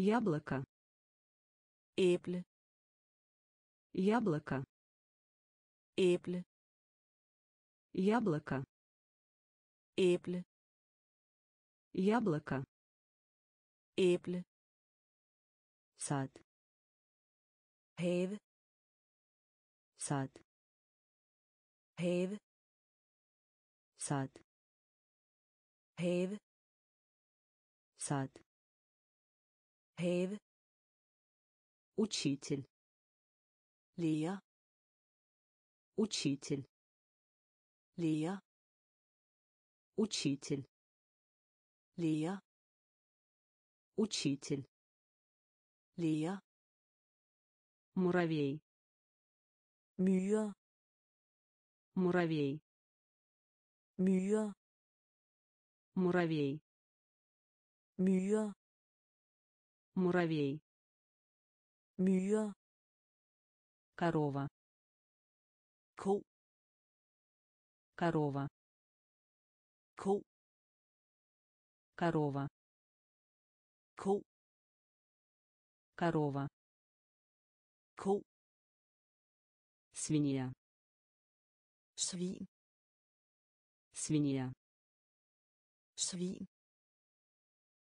яблоко. Æble яблоко. Æble яблоко. Æble яблоко. Æble сад. Have сад. Have сад. Have сад have учитель. Lærer учитель. Lærer учитель. Lærer учитель. Lærer муравей. Myre муравей. Myre муравей. Myre муравей. Myre корова. Ko корова. Ko корова. Ko корова. Ko свинья. Svin свинья. Svin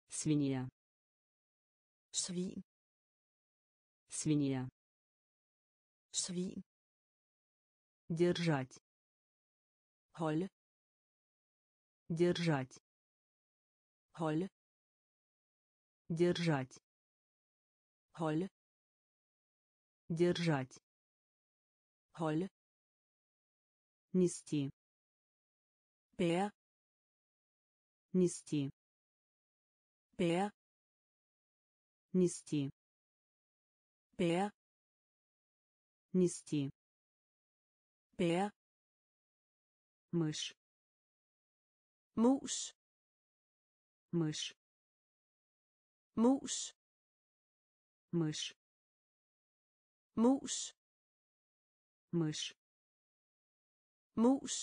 свинья svin свинья. Svin держать. Holde держать. Holde держать. Holde держать. Holde нести. Bære нести. Bære нести. Bære нести. Bære мышь. Mus мышь. Mus мышь. Mus мышь. Mus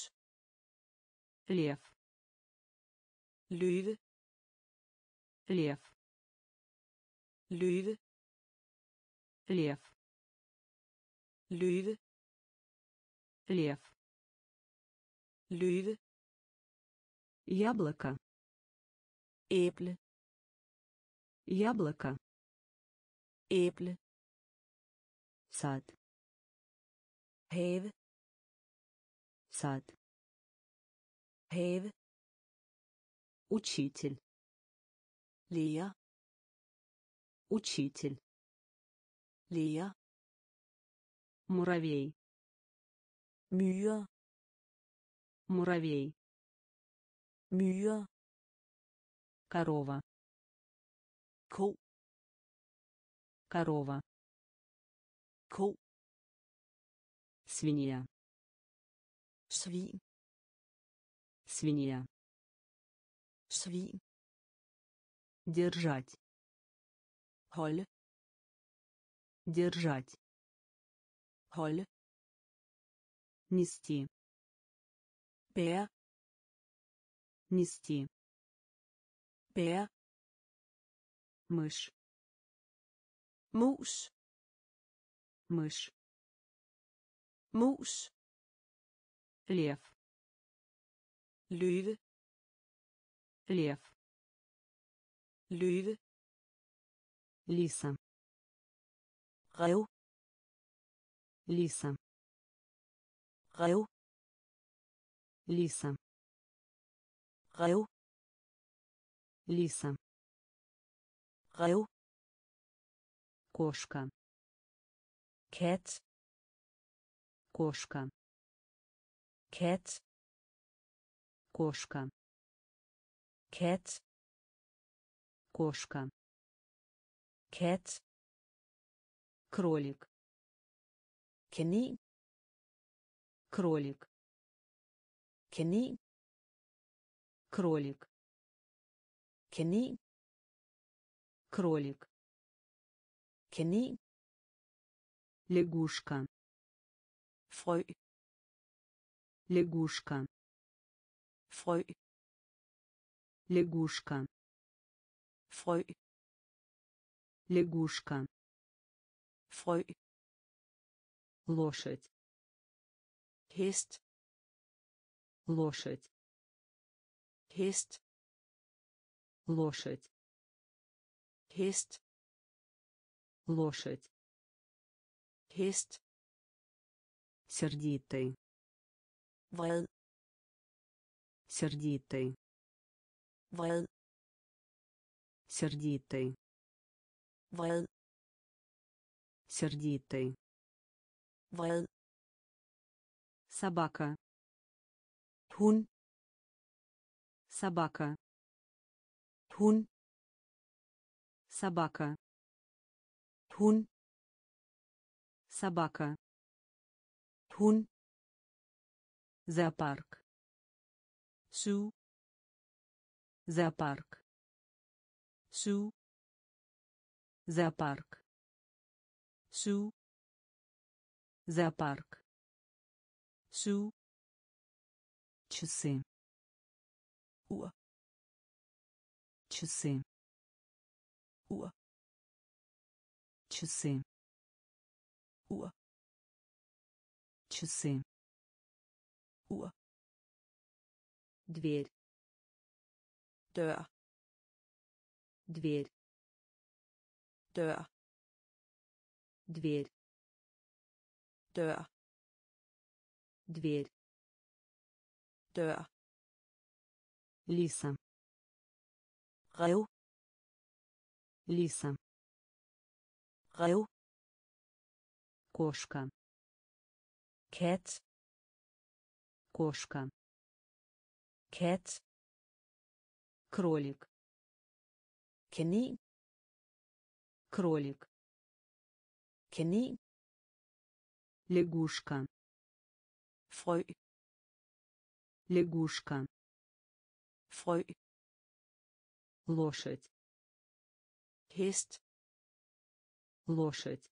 лев. Løve лев løve лев løve лев løve яблоко æble яблоко æble сад have сад have учитель lærer учитель. Lærer муравей. Myre муравей. Myre корова. Ko корова. Ko свинья. Svin свинья. Svin держать holde держать holde нести bære нести bære мышь mus мышь mus лев løve лев løve лиса. Rev лиса. Rev лиса. Rev лиса. Rev кошка. Kat кошка. Kat кошка. Kat кошка kat кролик. Kanin кролик. Kanin кролик. Kanin кролик. Kanin лягушка. Frø лягушка. Frø лягушка. Frø лягушка. Frø лошадь. Hest лошадь. Hest лошадь. Hest лошадь. Hest сердитый. Vred сердитый. Vred сердитый vred сердитый. Vred собака. Hund собака. Hund собака. Hund собака. Hund зоопарк. Zoo зоопарк. Zoo зоопарк. Zoo зоопарк. Zoo часы. Ur часы. Ur часы. Ur часы. Ur дверь. Dør дверь dør. Дверь dør. Дверь dør. Лиса rev. Лиса rev. Кошка kat. Кошка kat. Кролик kanin кролик. Kanin. Лягушка. Frø. Лягушка. Frø. Лошадь. Hest. Лошадь.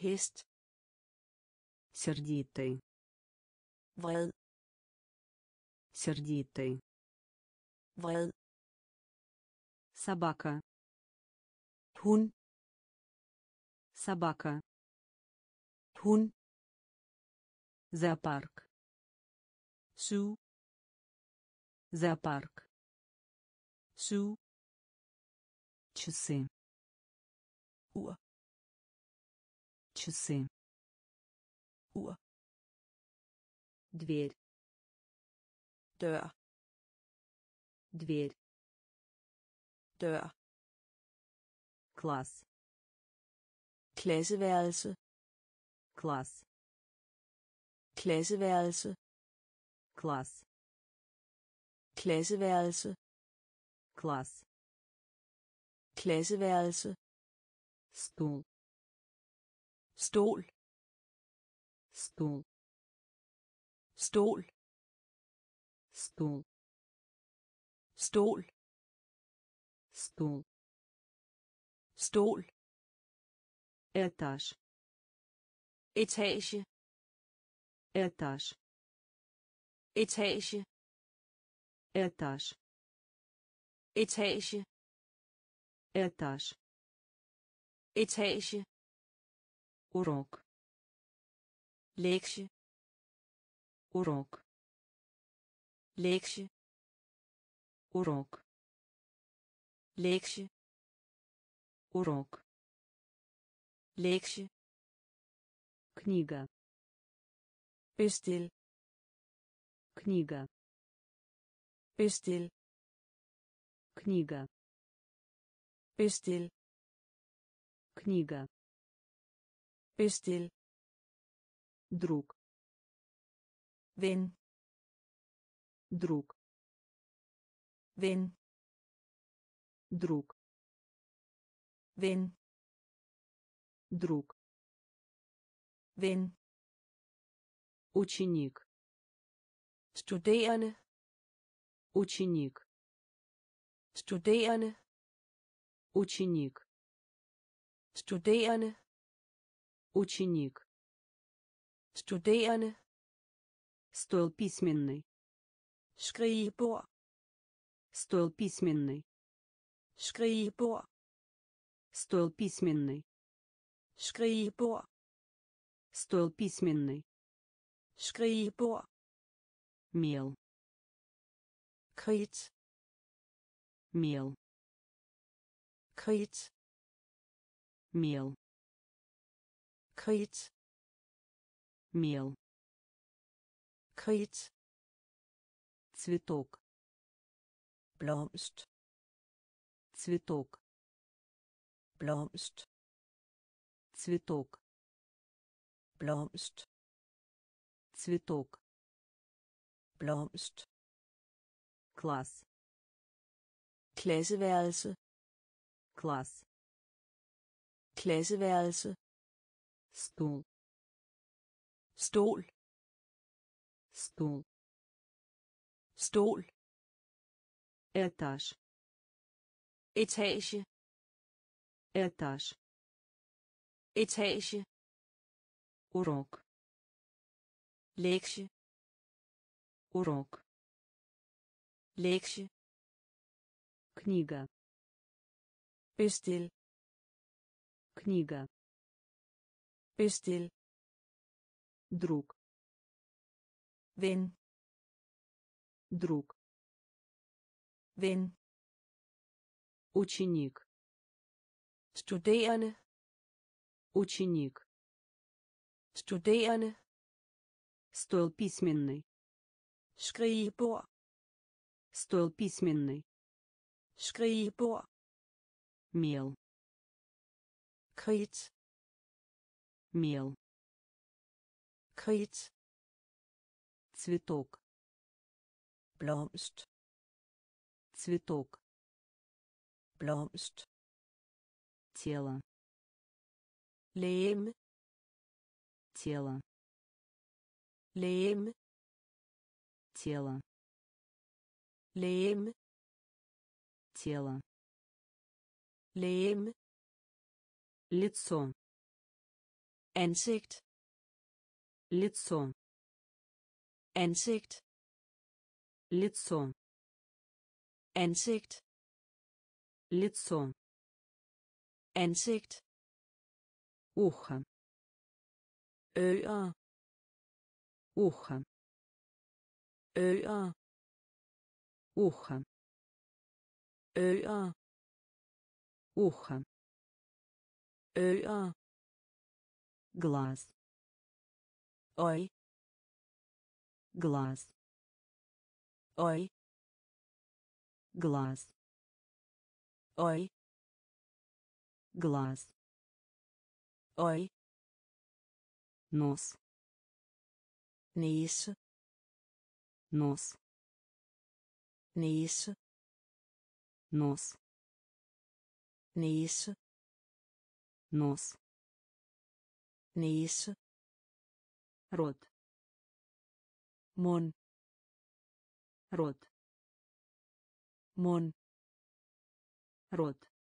Hest. Сердитый. Vred. Сердитый. Vred. Собака hund собака. Hund зоопарк. Zoo зоопарк. Zoo часы. Ur часы. Ur дверь. Dør дверь. Dør Klass. Klasseværelse. Klass. Klasseværelse. Klass. Klasseværelse. Klass. Klasseværelse. Stol. Stol. Stol. Stol. Stol. Stol. Stol. Stol этаж etage этаж etage этаж etage этаж etage урок lektie урок lektie урок lektie урок. Lektie книга. Bestil книга. Bestil книга. Bestil книга. Bestil друг. Ven друг. Ven друг ven друг ven ученик studerende ученик studerende ученик studerende ученик studerende стоил письменный skrivebord стоил письменный skrivebord Стол письменный. Skrivebord. Стол письменный. Skrivebord. Мел. Kridt. Мел. Kridt. Мел. Kridt. Мел. Kridt. Цветок. Blomst. Цветок. Blomst. Цветок. Blomst. Цветок. Blomst. Класс. Klasseværelse. Класс. Klasseværelse. Стул. Stol. Стул. Stol. Этаж. Etage. Этаж. Etage. Урок. Lektie. Урок. Lektie. Книга. Bestil. Книга. Bestil. Друг. Ven. Друг. Ven. Ученик. Studerende. Ученик. Studerende. Стол письменный. Skrivebord. Стол письменный. Skrivebord. Мел. Kridt. Мел. Kridt. Цветок. Blomst. Цветок. Blomst. Тело. Læme. Тело. Læme. Тело. Læme. Тело. Læme. Лицо. Ansigt. Лицо. Ansigt. Лицо. Ansigt. Лицо. Ansigt. Ухо. Ører. Ухо. Ører. Ухо. Ører. Ухо. Ører. Глаз. Øj. Глаз. Øj. Глаз. Øj. Глаз. Øj. Нос. Næse. Нос. Næse. Нос. Næse. Нос. Næse. Рот. Mund. Рот. Mund. Рот.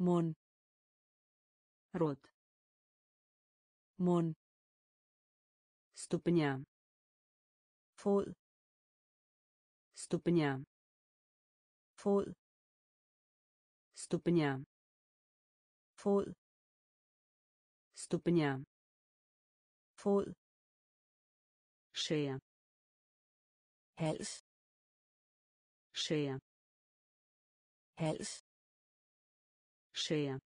Mund. Рот. Mund. Ступня. Fod. Ступня. Fod. Ступня. Fod. Ступня. Fod. Шея. Hals. Шея. Hals. Шея.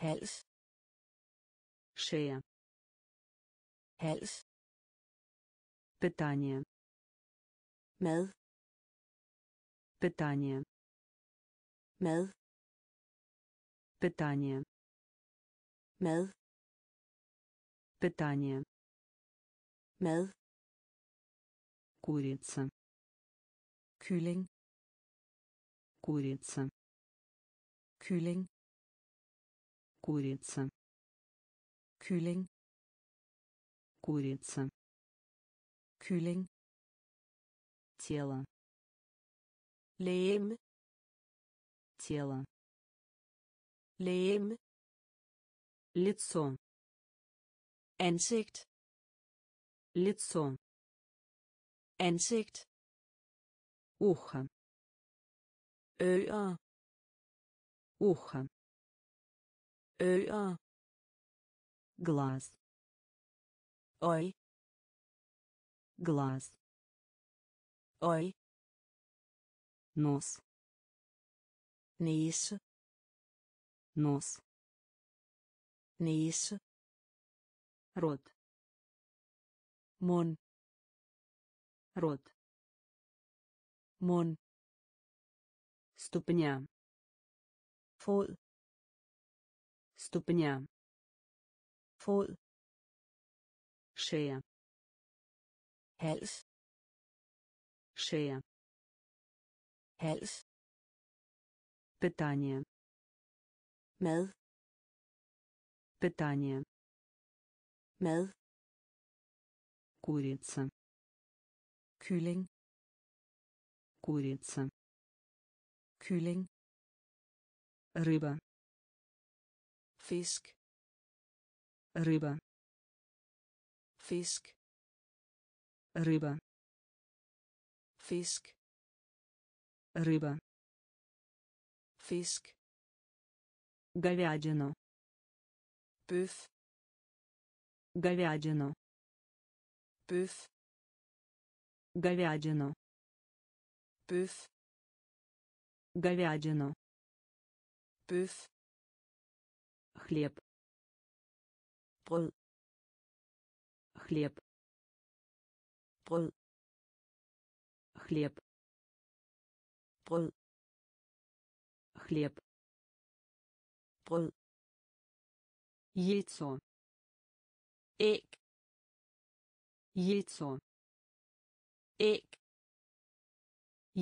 Hals. Шея. Hals. Питание. Mad. Питание. Mad. Питание. Mad. Питание. Mad. Курица. Kylling. Курица. Kylling. Курица. Kylling. Курица. Kylling. Тело. Læme. Тело. Læme. Лицо. Ansigt. Лицо. Ansigt. Ухо. Ører. Ухо. Øre глаз. Øj глаз. Øj нос. Næse нос. Næse рот. Mund рот. Mund ступня fod. Ступня fod. Шея hals. Шея hals. Питание mad питание mad курица kylling. Курица kylling рыба. Fisk. Рыба. Fisk. Рыба. Fisk. Рыба. Fisk. Говядину. Bøf говядину. Bøf говядину. Bøf говядину bøf. Хлеб. Brød. Хлеб. Brød. Хлеб. Brød. Хлеб. Brød. Яйцо. Æg. Яйцо. Æg.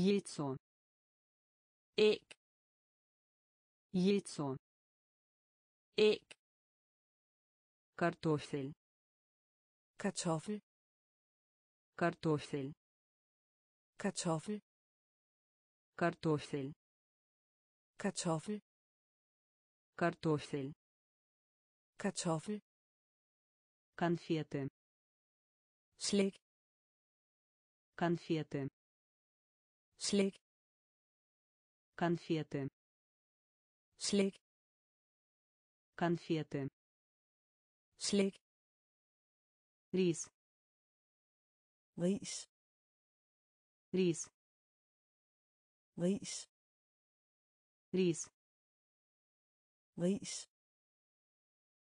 Яйцо. Æg яйцо. Æg. Картофель. Kartoffel. Картофель. Kartoffel. Картофель. Kartoffel. Картофель. Kartoffel. Конфеты. Slik. Конфеты. Slik. Конфеты slik конфеты slik рис ris рис ris рис ris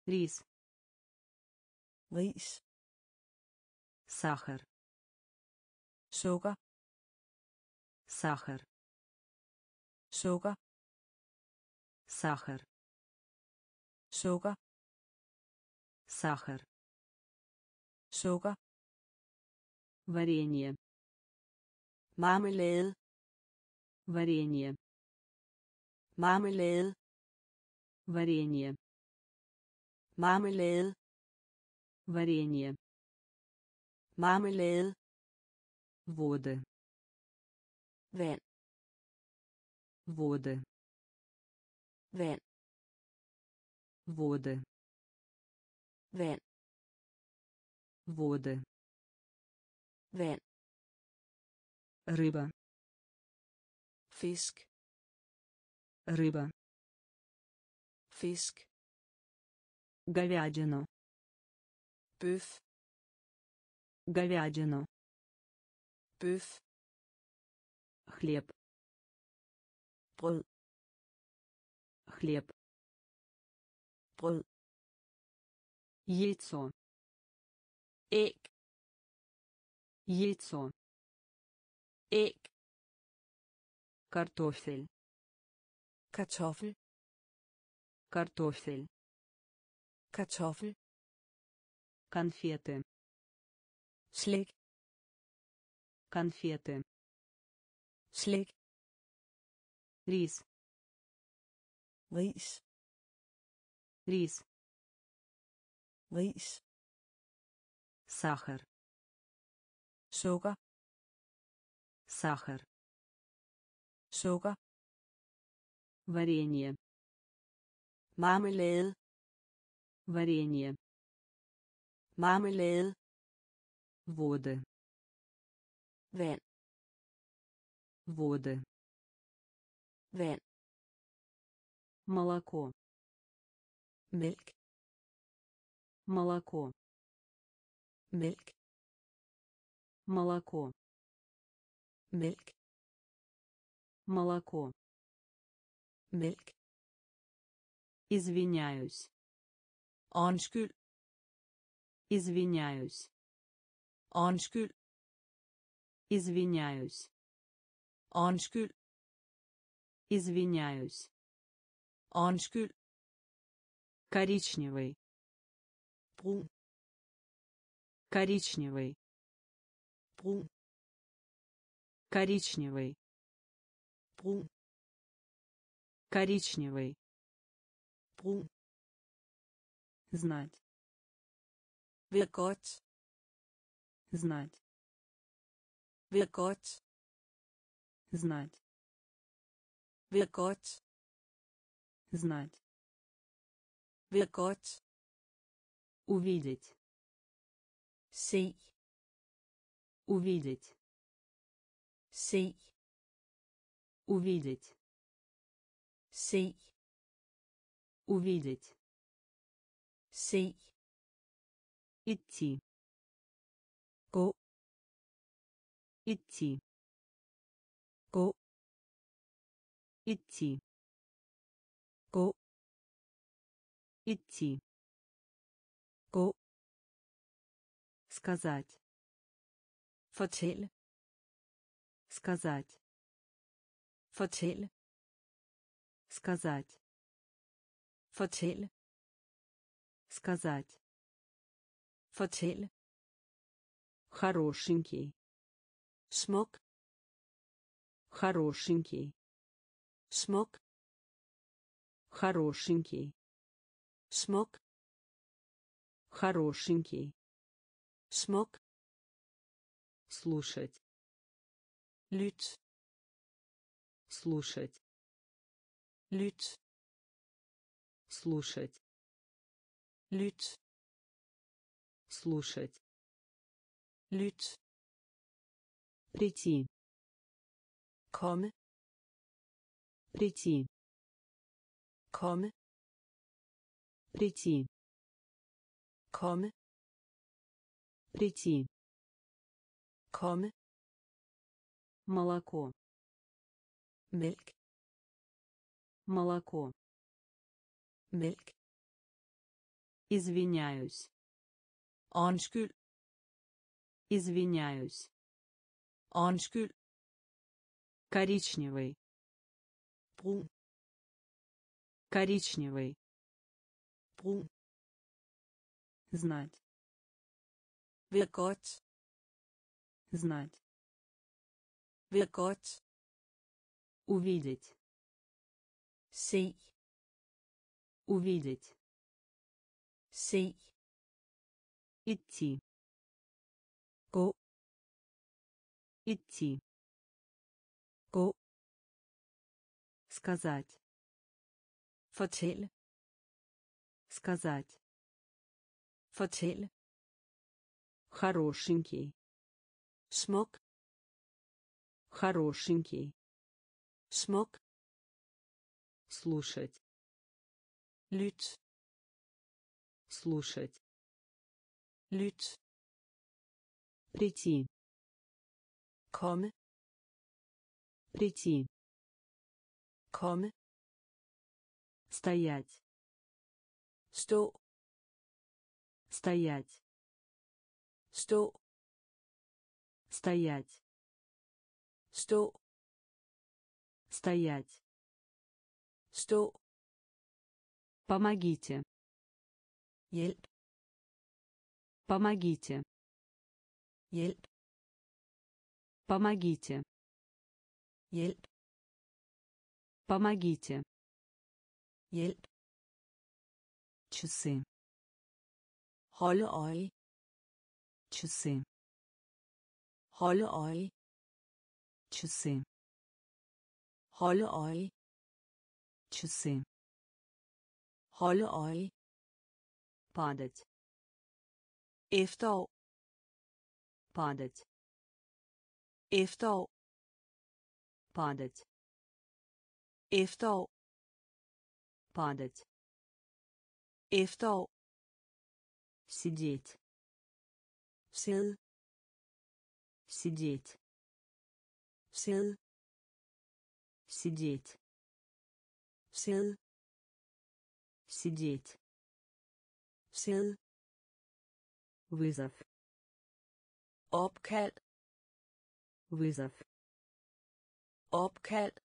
рис ris сахар sukker сахар sukker сахар sukker сахар sukker варенье marmelade варенье marmelade варенье marmelade варенье marmelade воды vand воды vand воды. Vand воды. Vand рыба. Fisk. Рыба. Fisk. Говядину. Bøf говядину. Bøf хлеб. Brød хлеб. Brød. Яйцо. Æg. Яйцо. Æg. Картофель. Kartoffel картофель. Kartoffel конфеты. Slik конфеты. Slik рис ris рис ris сахар sukker сахар sukker варенье marmelade варенье marmelade воды vand воды vand молоко. Mælk молоко. Mælk молоко. Mælk молоко. Mælk извиняюсь. Undskyld. Извиняюсь. Undskyld. Извиняюсь. Undskyld. Извиняюсь undskyld коричневый. Brun коричневый. Brun коричневый. Brun коричневый. Brun знать. Godt знать. Godt знать. Godt знать. Godt увидеть. Se увидеть. Se увидеть. Se увидеть. Se идти. Gå идти. Gå идти gå идти. Gå сказать. Fortælle сказать. Fortælle сказать. Fortælle сказать. Fortælle хорошенький. Smuk хорошенький. Smuk хорошенький. Smuk хорошенький. Smuk слушать. Lyt. Слушать. Lyt. Слушать. Lyt. Слушать. Lyt. Прийти. Komme. Прийти komme прийти komme прийти komme молоко mælk молоко mælk извиняюсь undskyld извиняюсь undskyld коричневый brun коричневый. Brun. Знать. Godt. Знать. Godt. Увидеть. Se. Увидеть. Se. Идти. Gå. Идти. Gå. Сказать fortælle сказать. Fortælle хорошенький. Smuk. Хорошенький. Smuk. Слушать. Lyt. Слушать. Lyt. Прийти. Komme. Прийти. Komme стоять. Stå. Стоять. Stå. Стоять. Stå. Стоять. Stå. Помогите. Hjælp. Помогите. Hjælp. Помогите. Hjælp. Помогите hjælp часы holde øje часы holde øje часы holde øje часы holde øje падать efterår падать efterår падать efterår Падать. Efterår сидеть. Sidde сидеть. Sidde сидеть. Sidde сидеть. Sidde вызов. Opkald вызов. Opkald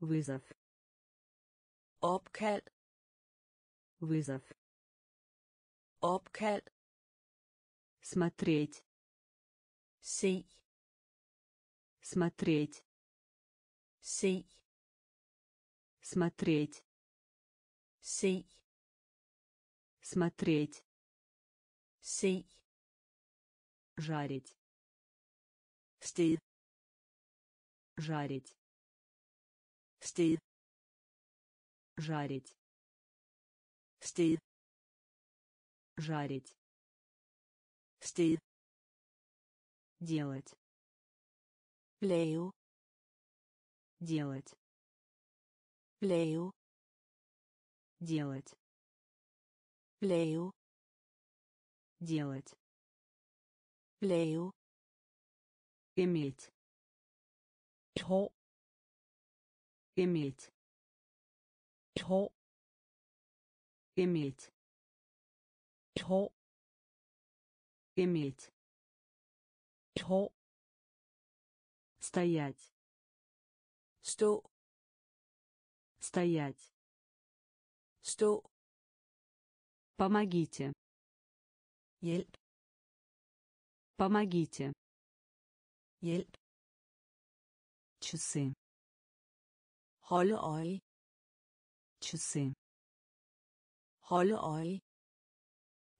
вызов opkald вызов. opkald смотреть. se смотреть. se смотреть. se смотреть. se жарить. sted жарить. sted жарить. Sted жарить. Sted делать. Lave делать. Lave делать. Lave делать. Lave иметь. Hår иметь hår. Иметь hår. Иметь hår. Стоять stå. Стоять stå. Помогите. Hjælp. Помогите. Hjælp. Часы. Holde øje часы. Holde øje.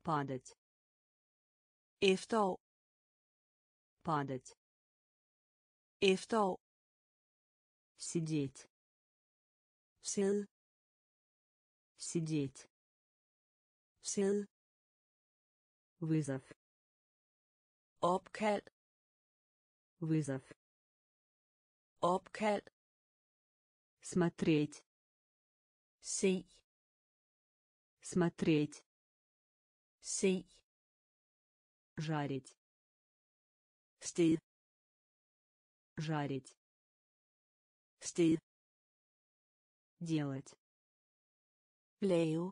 Падать. Efterår. Падать. Efterår. Сидеть. Sidde сидеть. Sidde вызов. Opkald. Вызов. Opkald. Смотреть se смотреть. Se жарить. Sted жарить. Sted делать. Lave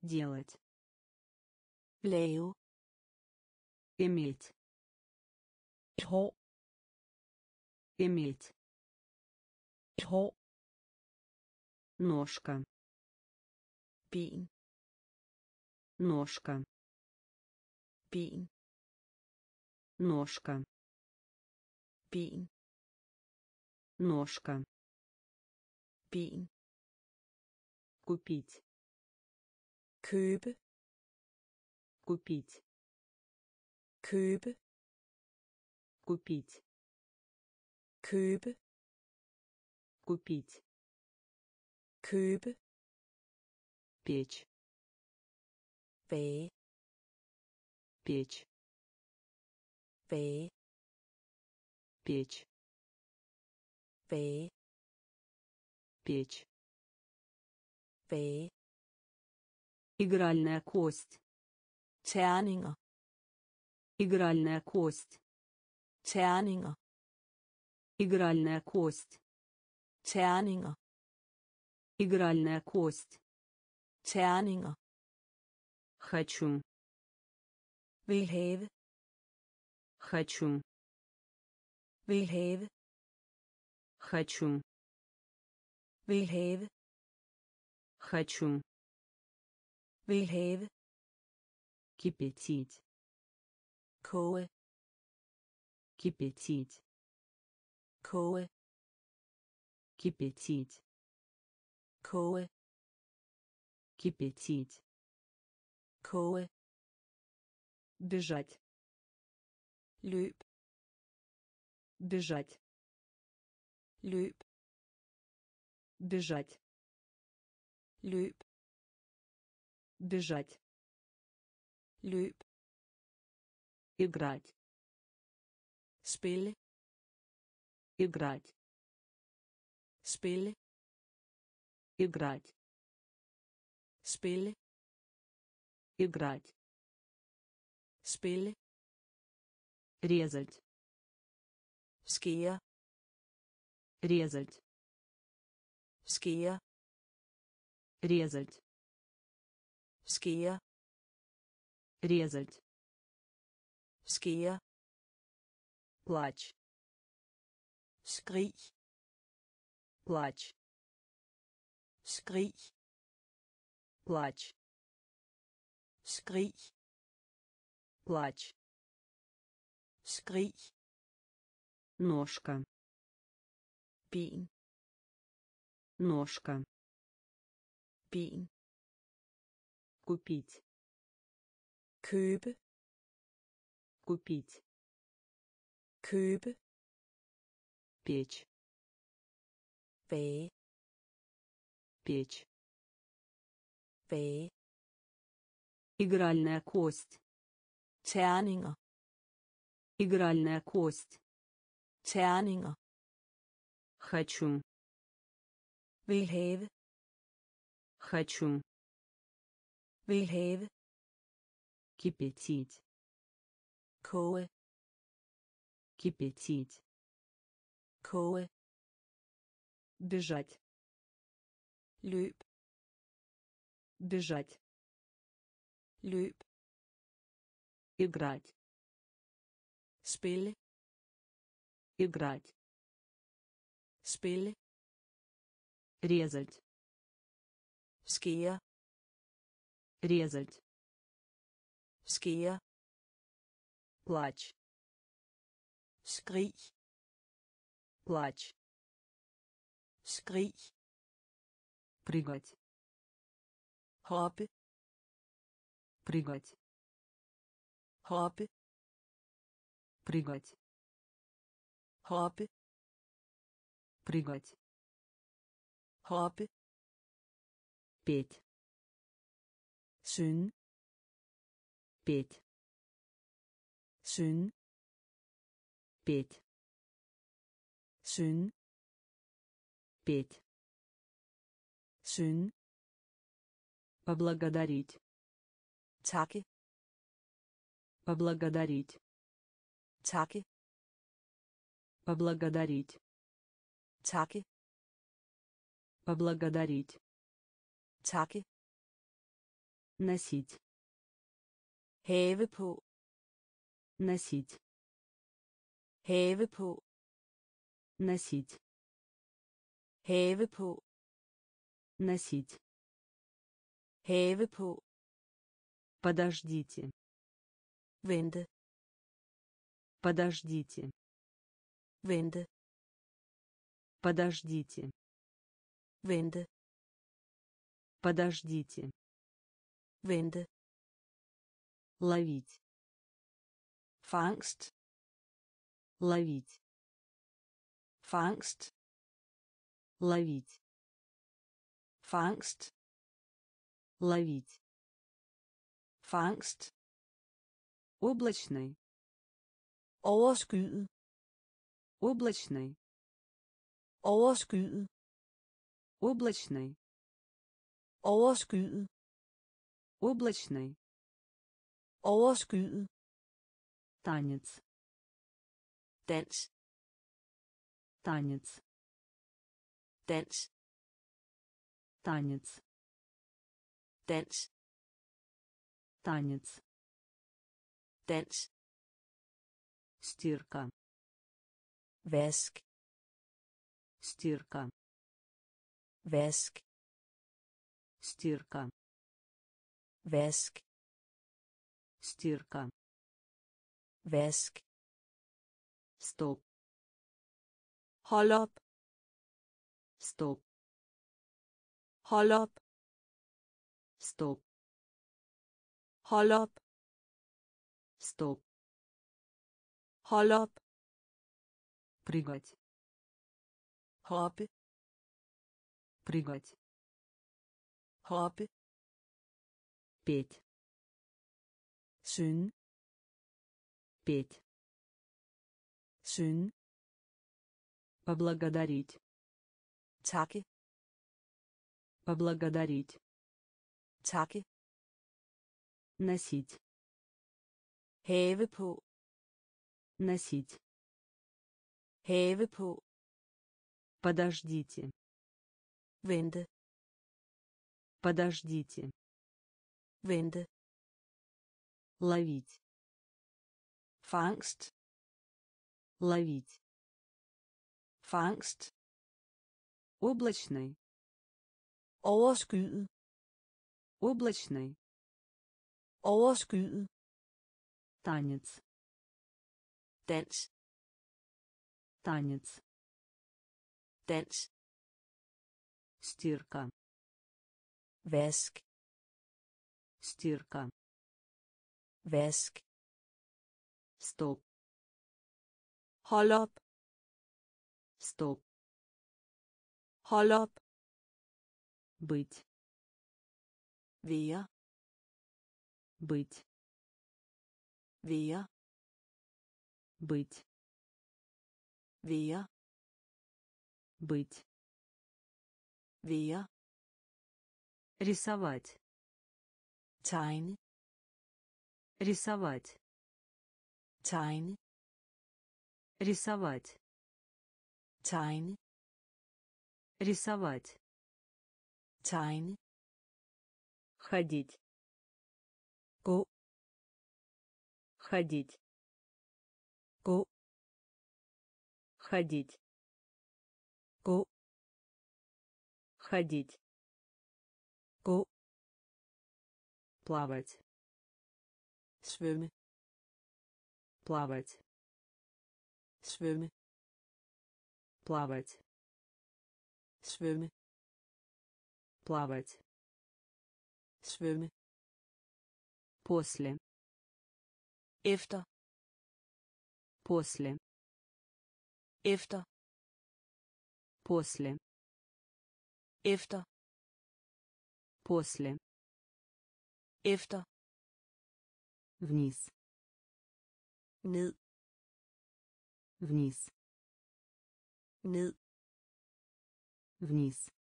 делать. Lave иметь. Hår иметь. Hår ножка ben ножка ben ножка ben ножка ben купить købe купить købe купить købe купить købe. Печь bage печь bage печь bage печь bage игральная кость. Terninger. Игральная кость. Terninger. Игральная кость. Terninger игральная кость. Terninger хочу. Vil have. Хочу. Vil have. Хочу. Vil have. Хочу. Vil have. Кипятить. Koge. Кипятить. Koge. Кипятить koge кипятить. Koge бежать løb бежать løb бежать løb бежать løb играть spille играть spille играть. Spille играть. Spille резать. Skære резать. Skære резать. Skære резать. Skære плач. Skrig плач skrig плач. Skrig плач. Skrig ножка. Ben ножка. Ben купить købe купить købe печь bage печь. Bage игральная кость. Terninger. Игральная кость. Terninger. Хочу. Vil have. Хочу. Vil have. Кипятить. Koge. Кипятить. Koge. Бежать løb бежать. Løb играть. Spille играть. Spille резать. Skære резать. Skære плач. Skrig плач. Skrig прыгать. Hoppe прыгать. Hoppe прыгать. Hoppe прыгать. Hoppe петь. Synge петь. Synge петь. Synge петь synge поблагодарить takke. поблагодарить takke. поблагодарить takke. поблагодарить takke. носить have på. носить have på. носить have på носить. Have på. Подождите. Vente. Подождите. Vente. Подождите. Vente. Подождите. Vente. Ловить. Fangst. Ловить. Fangst. Ловить fangst ловить fangst облачный overskyet облачный overskyet облачный overskyet облачный overskyet танец dans танец dans танец. Dans танец. Dans стирка. Vask стирка. Vask стирка. Vask стирка. Vask стоп. Op стоп op стоп. Op стоп. Op прыгать. Hoppe прыгать. Hoppe петь. Synge петь. Synge поблагодарить. Takke Поблагодарить. Takke. Носить. Have på. Носить. Have på. Подождите. Vente. Подождите. Vente. Ловить. Fangst. Ловить. Fangst. Облачный. Overskyet. Облачный. Overskyet. Танец. Dans. Танец. Dans. Стирка. Vask. Стирка. Vask. Стоп. Hold op. Стоп. Hold op. Быть. Være. Быть. Være. Быть. Være. Быть. Være. Рисовать. Tegne. Рисовать. Tegne. Рисовать. Tegne. Рисовать. Tegne. Ходить. Gå. Ходить. Gå. Ходить. Gå. Ходить. Gå. Плавать. Svømme. Плавать. Svømme. Плавать. Svømme. Плавать. Svømme. После. Efter. После. Efter. После. Efter. После. Efter. Вниз. Ned. Вниз. Ned. Вниз.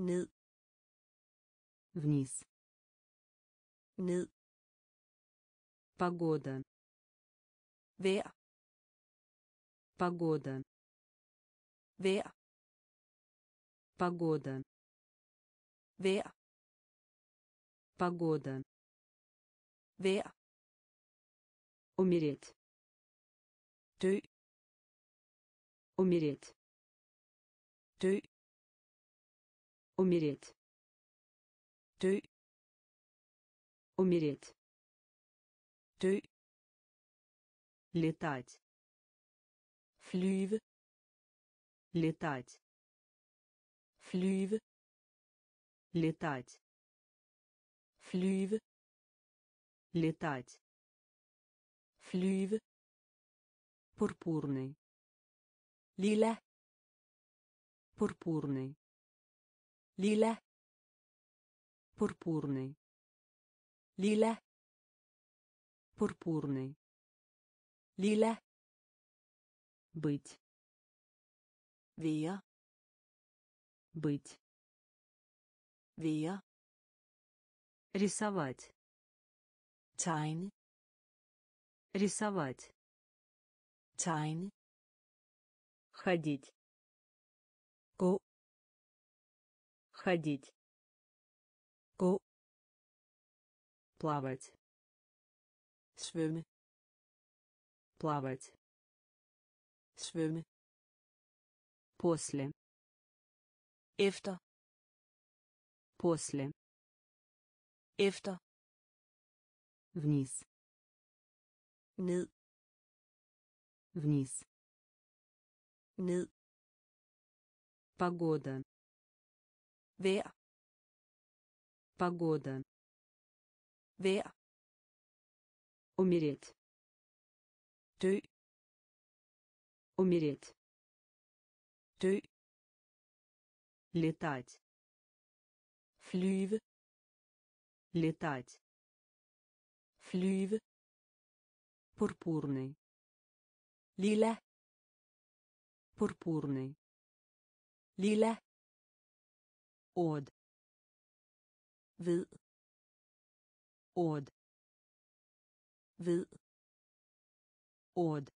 Ned. Вниз. Ned. Погода. Vejr. Погода. Vejr. Погода. Vejr. Погода. Vejr. Умереть. Dø. Умереть. Dø. Умереть. Dø. Умереть. Dø. Летать. Flyve. Летать. Flyve. Летать. Flyve. Летать. Flyve. Пурпурный. Lilla. Пурпурный. Lilla. Пурпурный. Lilla. Пурпурный. Lilla. Быть. Være. Быть. Være. Рисовать. Tegne. Рисовать. Tegne. Ходить. Gå. Ходить. Gå. Плавать. Svømme. Плавать. Svømme. После. Efter. После. Efter. Вниз. Ned. Вниз. Ned. Погода. Vejr. Погода. Vejr. Умереть. Dø. Умереть. Dø. Летать. Flyve. Летать. Flyve. Пурпурный. Lilla. Пурпурный. Lilla. Од. ved Од. ved Од.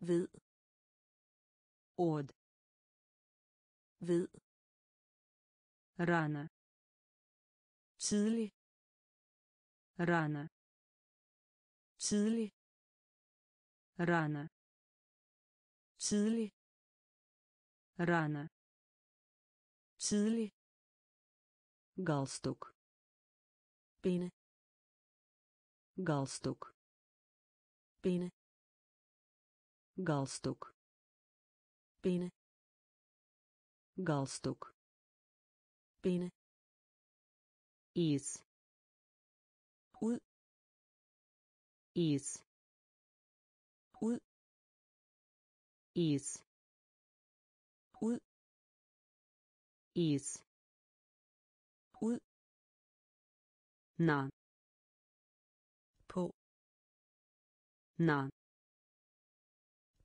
ved Од. ved Рано. tidlig Рано. tidlig Рано. tidlig Рано. Tidlig Галстук. binde Галстук. binde Галстук. binde Галстук. binde Из. Ud. Из. Ud. Из. Ud. is. Ud. Na. På. Na.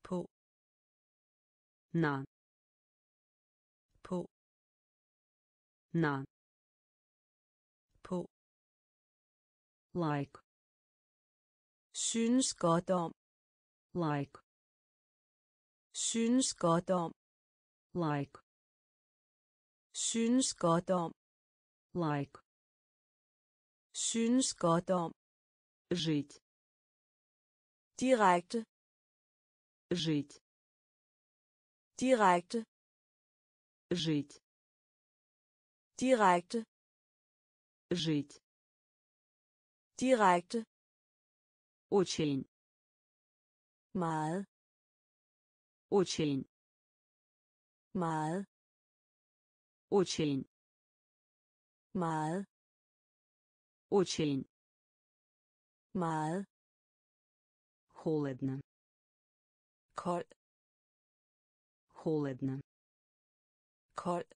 På. Na. På. Na. På. Like. Synes godt om. Like. Synes godt om. Like. Synes godt om Like. synes godt om Жить. direkte Жить. direkte Жить. direkte Жить. direkte Очень. meget Очень. meget Очень. meget Очень. meget Холодно. kold Холодно. kold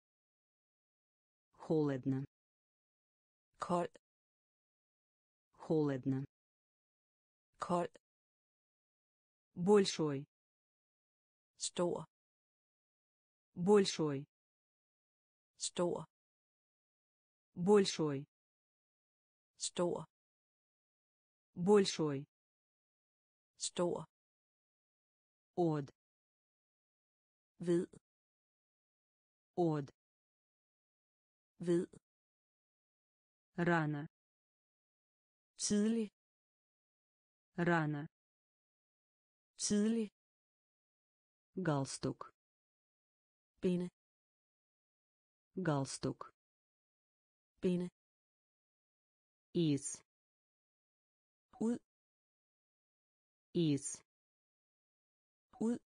Холодно. kold Холодно. kold Большой. stor Большой. Stor Большой. stor Большой. stor Од. ved Од. ved Рано. tidlig Рано. tidlig Галстук. binde Галстук. binde Из. Ud. Из. Ud.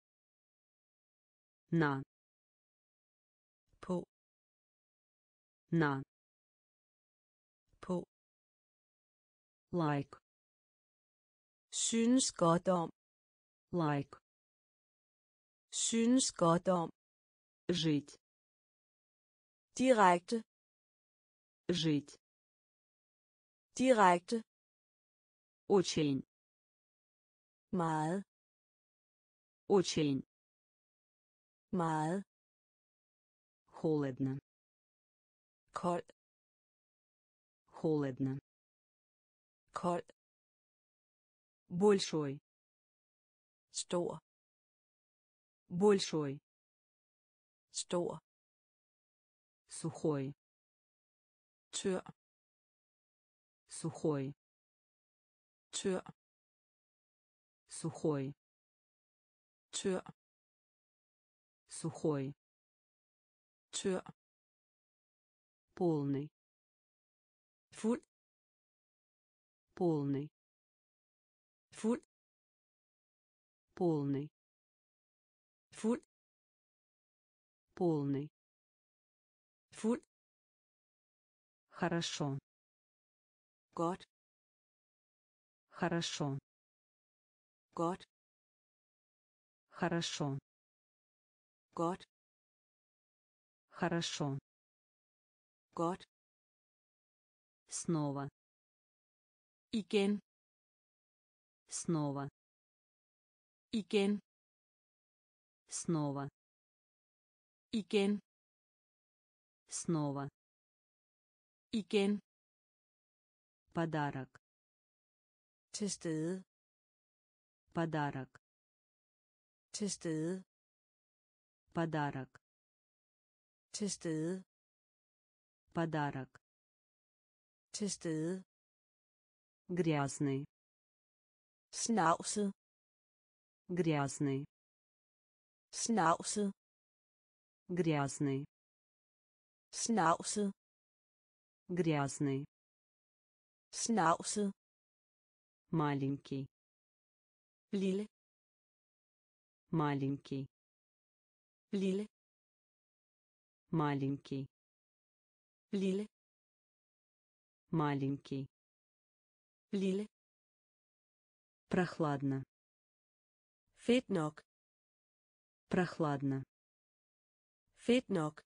На. på На. på Like. synes godt om Like. synes godt om Жить. Direkte Жить. direkte Очень. meget Очень. meget Холодно. kold Холодно. kold Большой. stor Большой. stor Сухой. tør Сухой. tør Сухой. tør Сухой. tør Полный. fuld Полный. fuld Полный. fuld Полный. Fuld Хорошо. godt Хорошо. godt Хорошо. godt Хорошо. godt Снова. igen Снова. igen Снова. igen Снова. igen Подарок. til stede Подарок. til stede Подарок. til stede Подарок. til stede Грязный. snavset Грязный. snavset Грязный. Snavset Грязный. snavset Маленький. lille Маленький. lille Маленький. lille Маленький. lille Прохладно. nok Прохладно. nok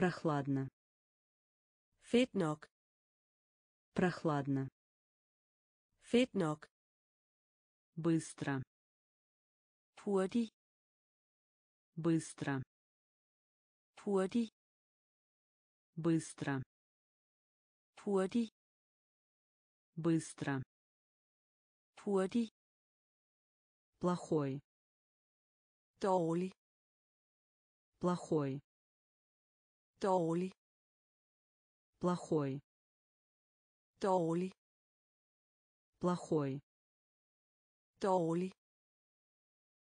Прохладно. fedt nok Прохладно. fedt nok Быстро. hurtig Быстро. hurtig Быстро. hurtig Быстро. hurtig Плохой. dårlig Плохой. Dårlig Плохой. dårlig Плохой. dårlig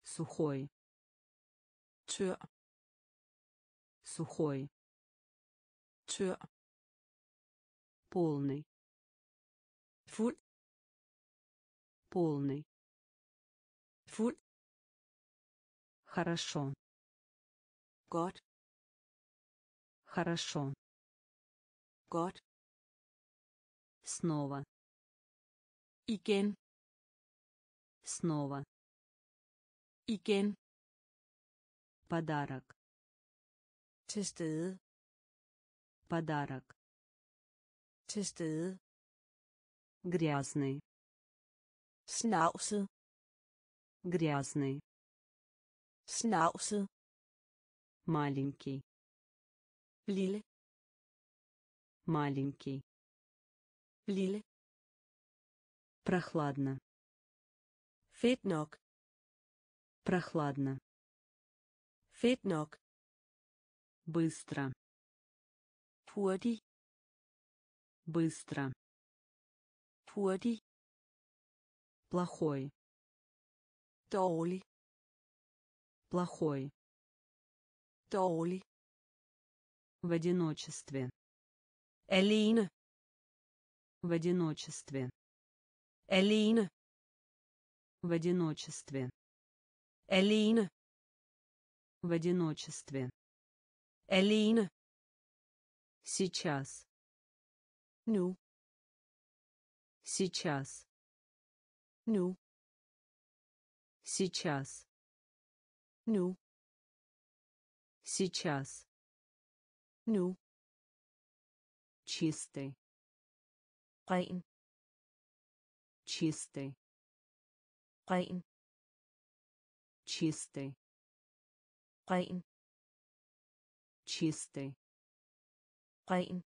Сухой. tør Сухой. tør Полный. fuld Полный. fuld Хорошо. godt Хорошо. godt Снова. igen Снова. igen Подарок. til stede Подарок. til stede Грязный. snavset Грязный. snavset Маленький. Lille Маленький. lille Прохладно. nok Прохладно. nok Быстро. hurtig Быстро. hurtig Плохой. dårlig Плохой. dårlig В одиночестве. alene В одиночестве. alene В одиночестве. alene В одиночестве. alene Сейчас. nu Сейчас. nu Сейчас. nu Сейчас. Nu Чистый. ren Чистый. ren Чистый. ren Чистый. ren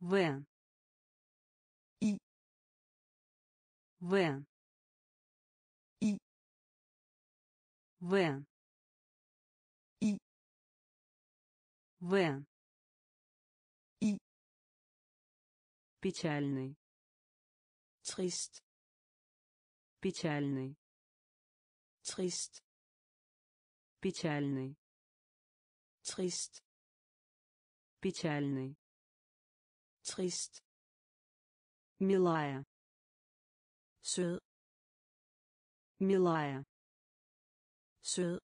В. И. В. И. В. В. И. Печальный. trist Печальный. trist Печальный. trist Печальный. trist Милая. sød Милая. sød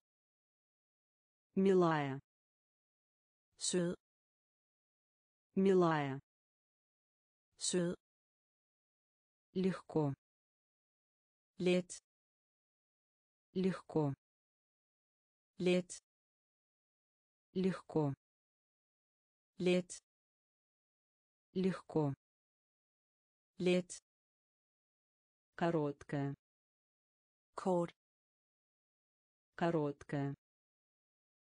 Милая. Sød Милая. sød Легко. let Легко. let Легко. let Легко. let Короткая. kort Короткая.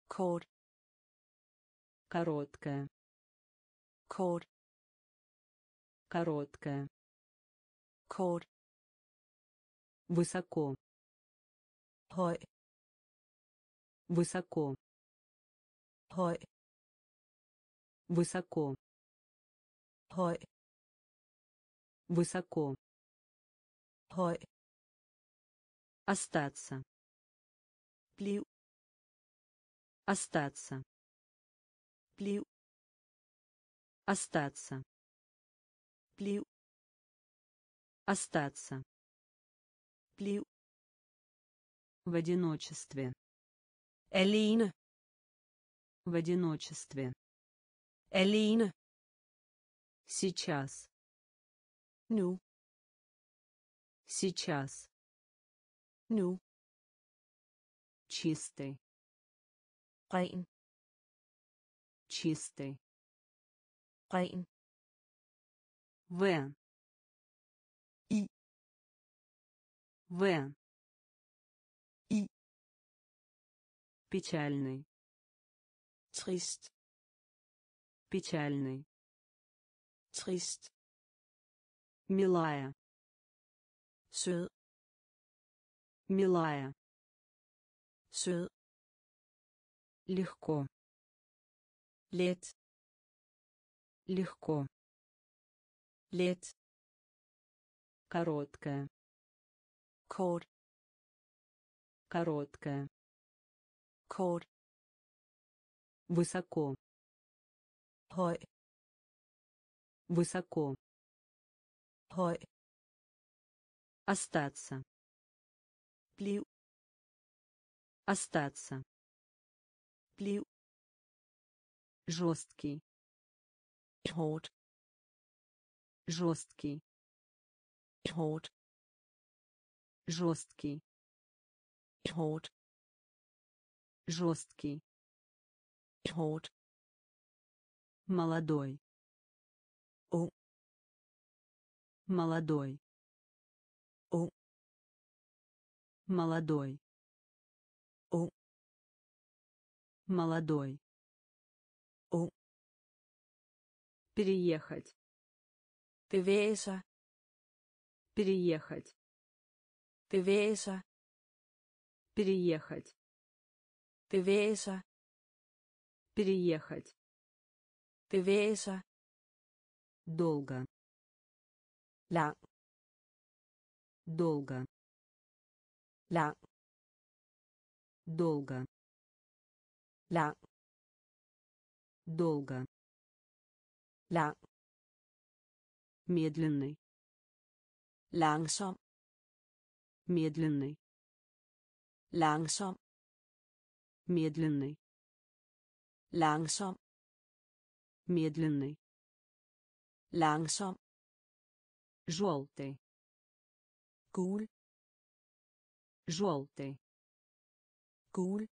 kort короткая kort короткая kort высоко. Høj высоко. Høj высоко. Høj высоко. Høj остаться. Bliv остаться bliv остаться. Bliv остаться. Bliv в одиночестве. Alene в одиночестве. Alene сейчас. Nu сейчас. Nu чистый. Ren чистый ren В. И. В. И. Печальный. trist Печальный. trist Милая. sød Милая. sød Легко. Let Легко. let Короткая. kort Короткая. kort Высоко. høj Высоко. høj Остаться. bliv Остаться. bliv Жесткий. hårdt Жесткий. hårdt Жесткий. hårdt Жесткий. hårdt Молодой. Ung. Молодой. Ung. Молодой. Ung. Молодой. Ung. Переехать. bevæge sig Переехать. bevæge sig Переехать. bevæge sig Переехать. bevæge sig Долго. lang Долго. lang Долго. lang Долго. lang Медленный. langsom Медленный. langsom Медленный. langsom Медленный. langsom Желтый. gul Желтый. gul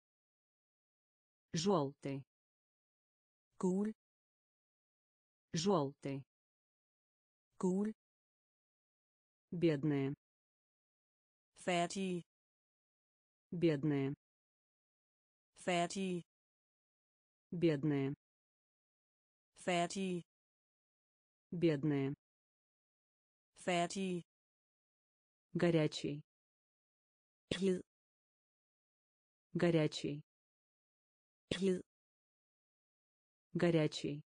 Желтый. Gul Желтый. gul Бедные. færdige Бедные. færdige Бедные. færdige Бедные. færdige Горячий. hed Горячий. hed Горячий.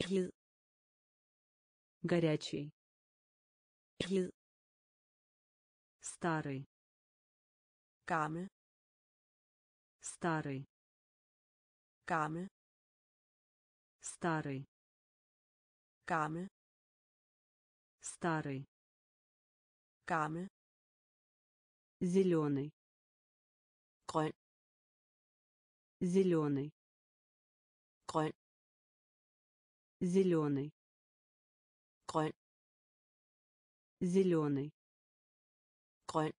hed Горячий. hed Старый. gammel Старый. gammel Старый. gammel Старый. gammel Зеленый. grøn Зеленый. Grøn Зеленый. grøn Зеленый. grøn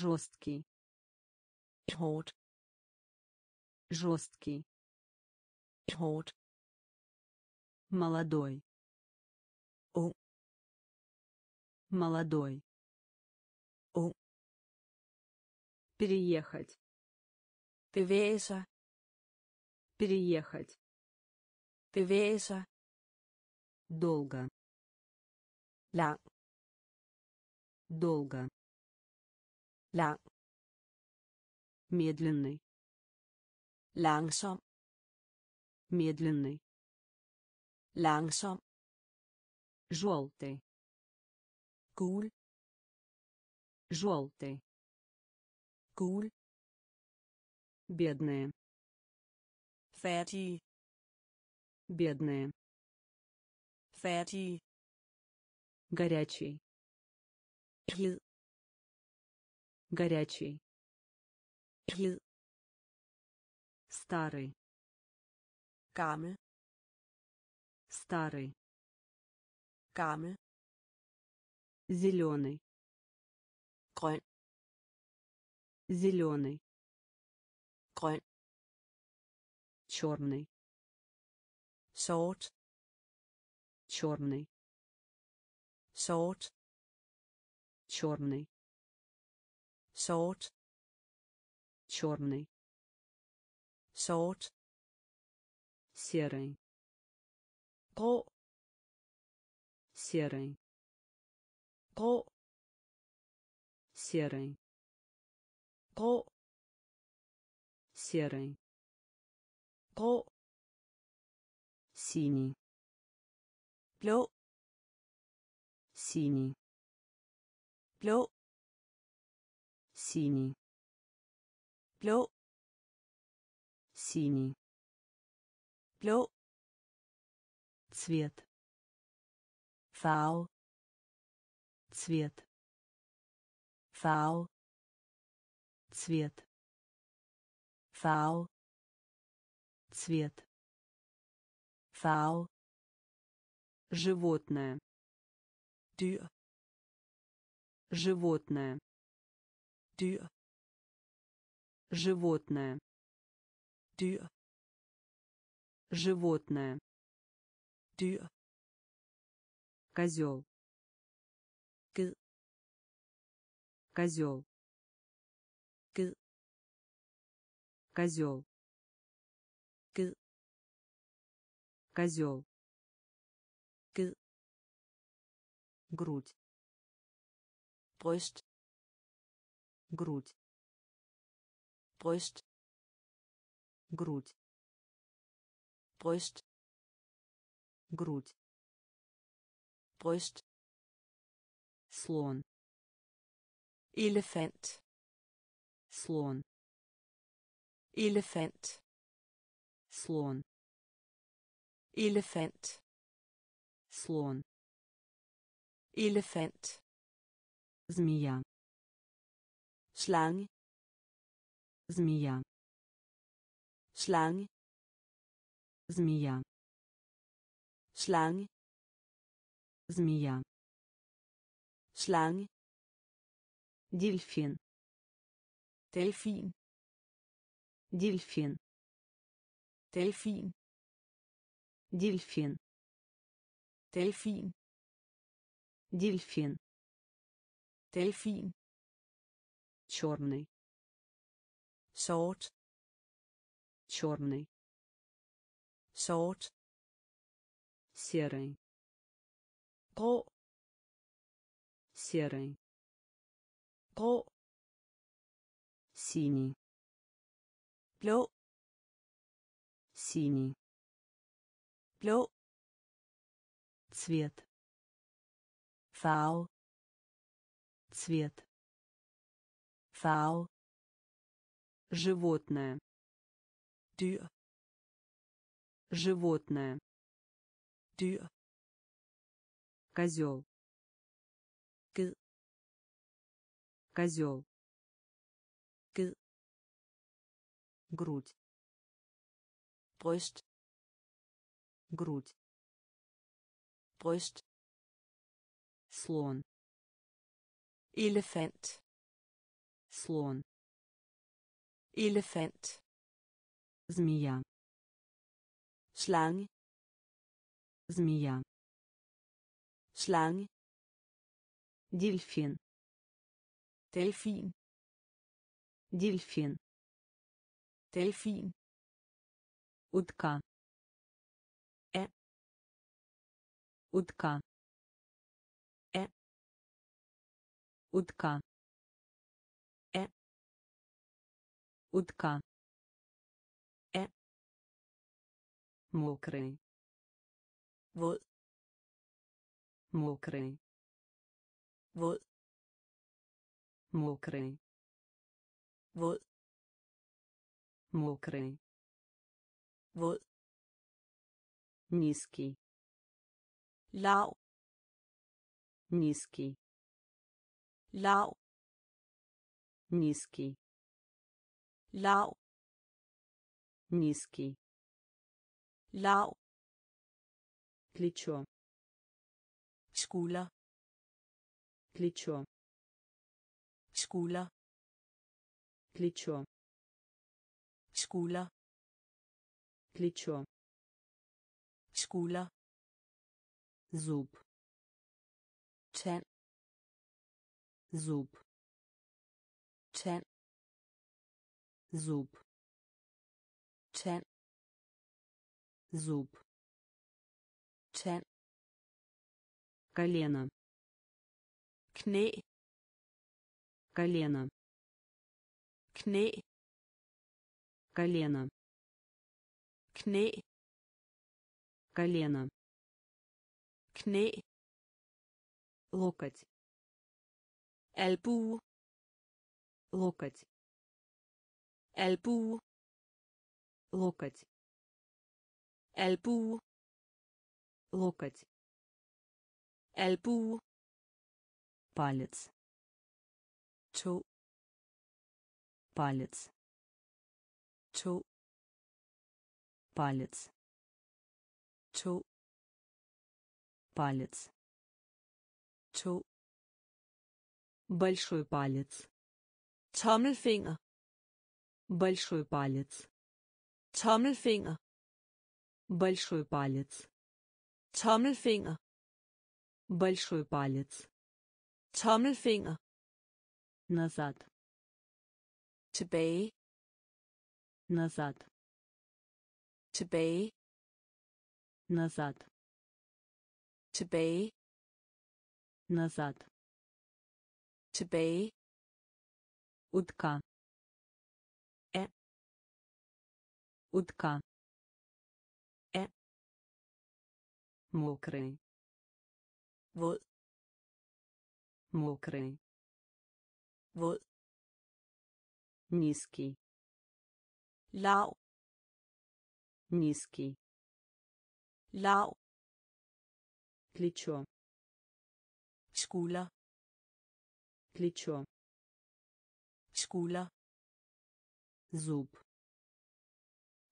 Жесткий. hårdt Жесткий. hårdt Молодой. Ung. Молодой. Ung. Переехать. bevæge sig Переехать. Bevæge sig. Долго. Lang. Долго. Lang. Медленный. Langsom. Медленный. Langsom. Желтый. Gul. Желтый. Gul. Бедные. Færdige. Бедные. Færdige. Горячий. Hed. Горячий. Hed. Старый. Gammel. Старый. Gammel. Зеленый. Grøn. Зеленый. Grøn. Черный. Sort. Черный. Sort. Черный. Sort. Черный. Sort. Серый. Grå. Серый. Grå. Серый. Grå. Серый. Grå. Синий. Blå. Синий. Blå. Синий. Blå. Синий. Blå. Цвет. Farve. Цвет. Farve. Цвет. Farve. Цвет. Farve. Животное. Dyr. Животное. Dyr. Животное. Dyr. Животное. Dyr. Козел. Гed. Козел. Гed. Козел. Гed. Козел. Гed. Грудь. Bryst. Грудь. Bryst. Грудь. Bryst. Грудь. Bryst. Слон. Elefant. Слон. Elefant. Слон. Elefant. Слон. Elefant. Змея. Slange. Змея. Slange. Змея. Slange. Змея. Slange. Дельфин. Delfin. Дельфин. Delfin. Дельфин. Delfin. Дельфин. Delfin. Черный. Sort. Черный. Sort. Серый. Grå. Серый. Grå. Синий. Blå. Синий. Blå. Цвет. Farve. Цвет. Farve. Животное. Dyr. Животное. Dyr. Козел. Гed. Козел. Гed. Грудь. Bryst. Грудь. Bryst. Слон. Elefant. Слон. Elefant. Змея. Slange. Змея. Slange. Дельфин. Delfin. Дельфин. Delfin. Утка. Э. утка. Э. утка. Э. утка. Э. мокрый. Våd мокрый. Våd мокрый. Våd мокрый våd низкий. Lav низкий. Lav низкий. Lav низкий. Lav плечо. Skulder плечо. Skulder плечо. Skulder плечо. Skulder зуб. Tand зуб. Tand зуб. Tand зуб. Tand колено. Knæ колено. Knæ колено knæ. Колено. Knæ. Локоть. Albue локоть. Albue локоть. Albue локоть. Albue палец. To палец. To палец. To палец. To большой палец. Tommelfinger. Большой палец. Tommelfinger. Большой палец. Tommelfinger. Большой палец. Tommelfinger. Назад. Tilbage назад tilbage назад tilbage назад tilbage утка Э. утка Э. мокрый våd мокрый våd низкий lav низкий. Lav. Плечо. Skulder. Плечо. Skulder. Зуб.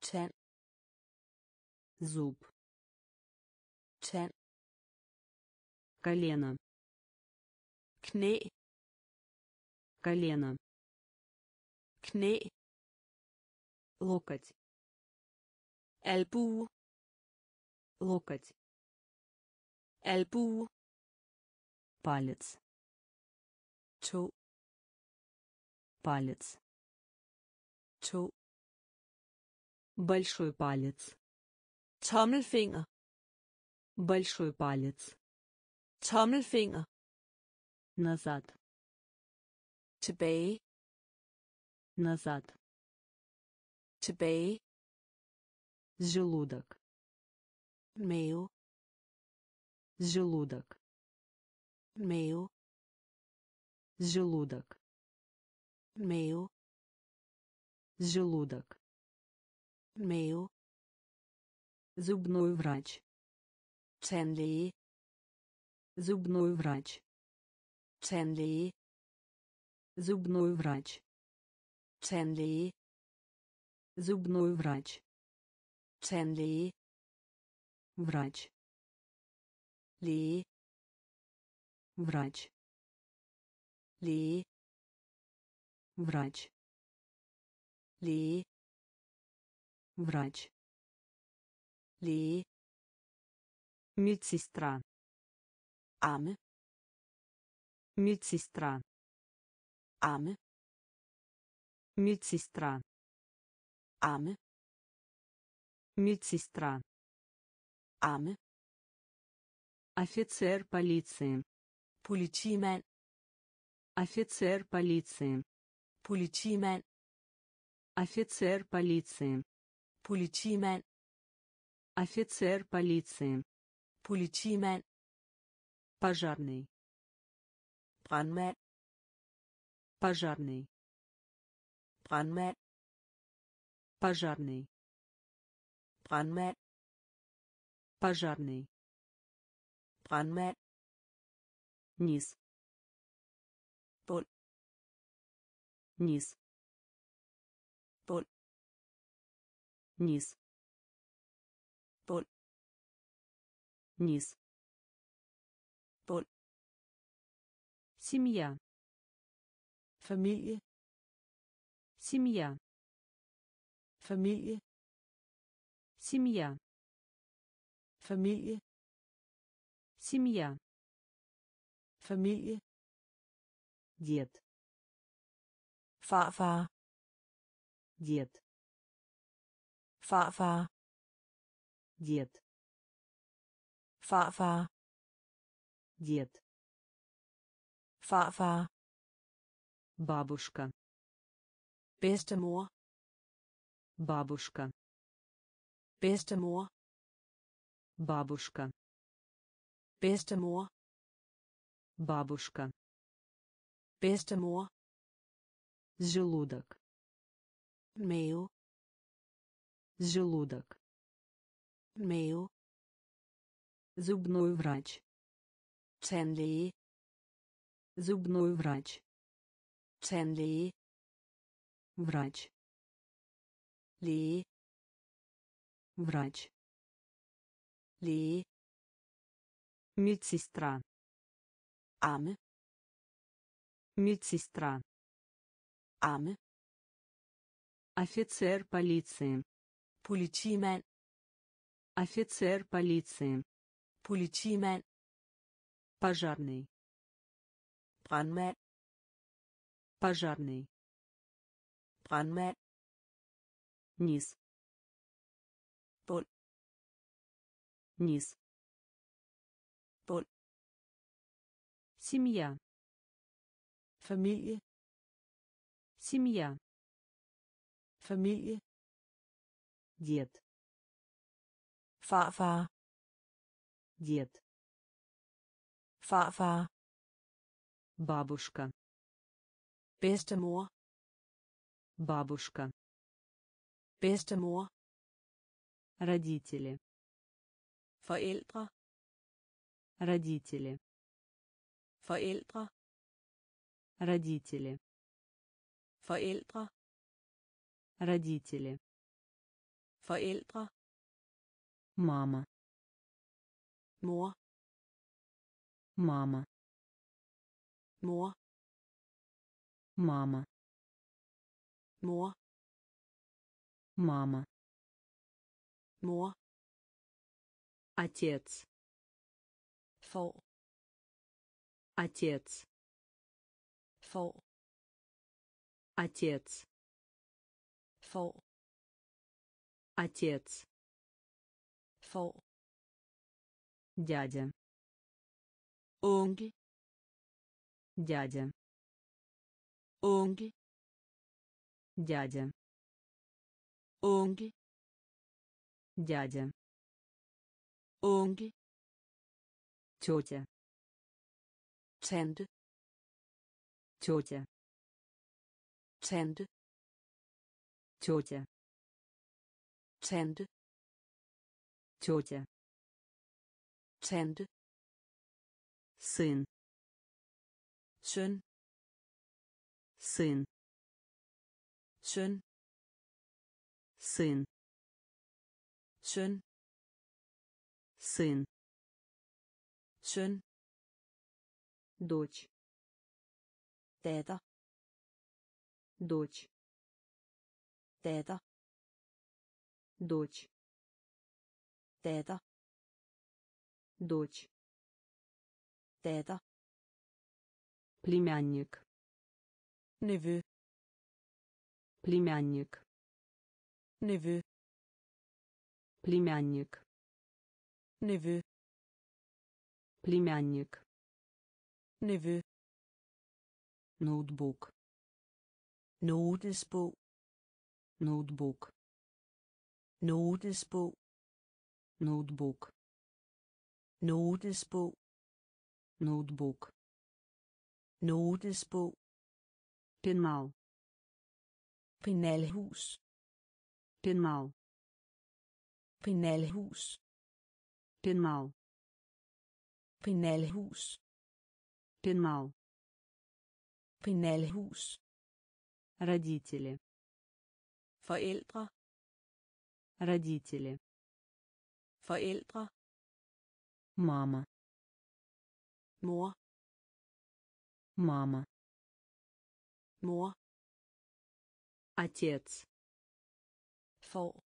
Tand зуб. Tand колено. Knæ. Колено. Knæ. Локоть albue локоть albue палец to палец to большой палец tommelfinger большой палец tommelfinger назад tilbage назад tilbage желудок. Mave желудок. Mave желудок. Mave желудок. Mave зубной врач. Tandlæge зубной врач. Tandlæge зубной врач. Tandlæge зубной врач tandlæge врач. Læge врач. Læge врач. Læge врач. Læge медсестра. Amme медсестра. Amme медсестра. Amme Медсестра. Amme. Офицер полиции. Politimand. Офицер полиции. Politimand. Офицер полиции. Politimand. Офицер полиции. Politimand. Пожарный. Brandmand. Пожарный. Brandmand. Пожарный. Brandmand. Пожарный. Brandmand. Низ. Bund. Низ. Bund. Низ. Bund. Низ. Bund. Семья. Familie. Семья. Familie. Семья. Familie. Семья. Familie. Дед. Farfar. Дед. Farfar. Дед. Farfar. Дед. Farfar. Бабушка. Bedstemor. Бабушка. Bedstemor. Бабушка. Bedstemor. Бабушка. Bedstemor. Желудок. Mave. Желудок. Mave. Зубной врач. Tandlæge. Зубной врач. Tandlæge. Врач. Læge. Врач. Læge. Медсестра. Amme. Медсестра. Amme. Офицер полиции. Politimand. Офицер полиции. Politimand. Пожарный. Brandmand. Пожарный. Brandmand. Низ. Низ. Bund. Семья. Familie. Семья. Familie. Дед. Farfar. Дед. Farfar. Бабушка. Bedstemor. Бабушка. Bedstemor. Родители. Forældre. Родители. Forældre. Родители. Forældre. Родители. Forældre. Мама. Mor. Мама. Mor. Мама. Mor. Мама. Mor. Отец. Får. Отец. Får. Отец. Får. Отец. Får. Дядя. Onkel. Дядя. Onkel. Дядя. Onkel. Дядя. Onkel. Тетя. Tante. Тетя. Tante. Тетя. Tante. Тетя. Tante. Сын. Søn. Сын. Søn. Сын. Søn. Сын. Søn. Дочь. Datter. Дочь. Datter. Дочь. Datter. Дочь. Datter. Племянник. Nevø. Племянник. Nevø. племянник nevø племянник nevø ноутбук notesbog ноутбук notesbog ноутбук notesbog ноутбук notesbog пенал penalhus пенал penalhus пенал penalhus. Пенал penalhus. Родители. Forældre. Родители. Forældre. Мама. Mor. Мама. Mor. Отец. Får.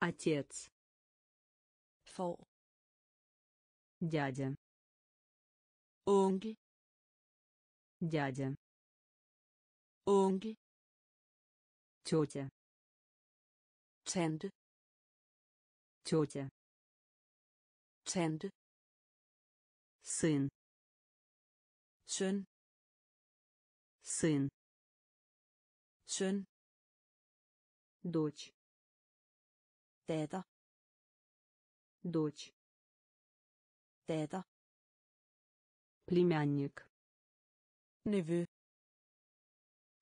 Отец får дядя onkel дядя onkel тетя tante тетя tante сын søn сын søn дочь datter дочь. Datter племянник. Nevø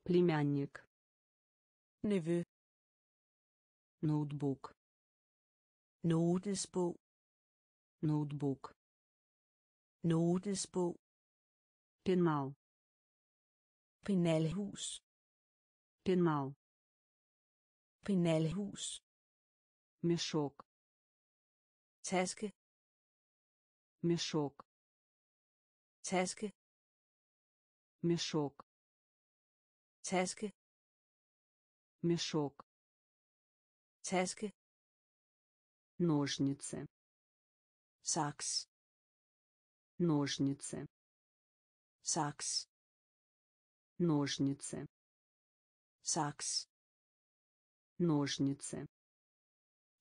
племянник. Nevø ноутбук. Notesbog ноутбук. Notesbog пенал. Penalhus пенал. Penalhus мешок taske. Мешок. Taske. Мешок. Taske. Мешок. Taske. Ножницы. Saks ножницы. Saks ножницы. Saks ножницы.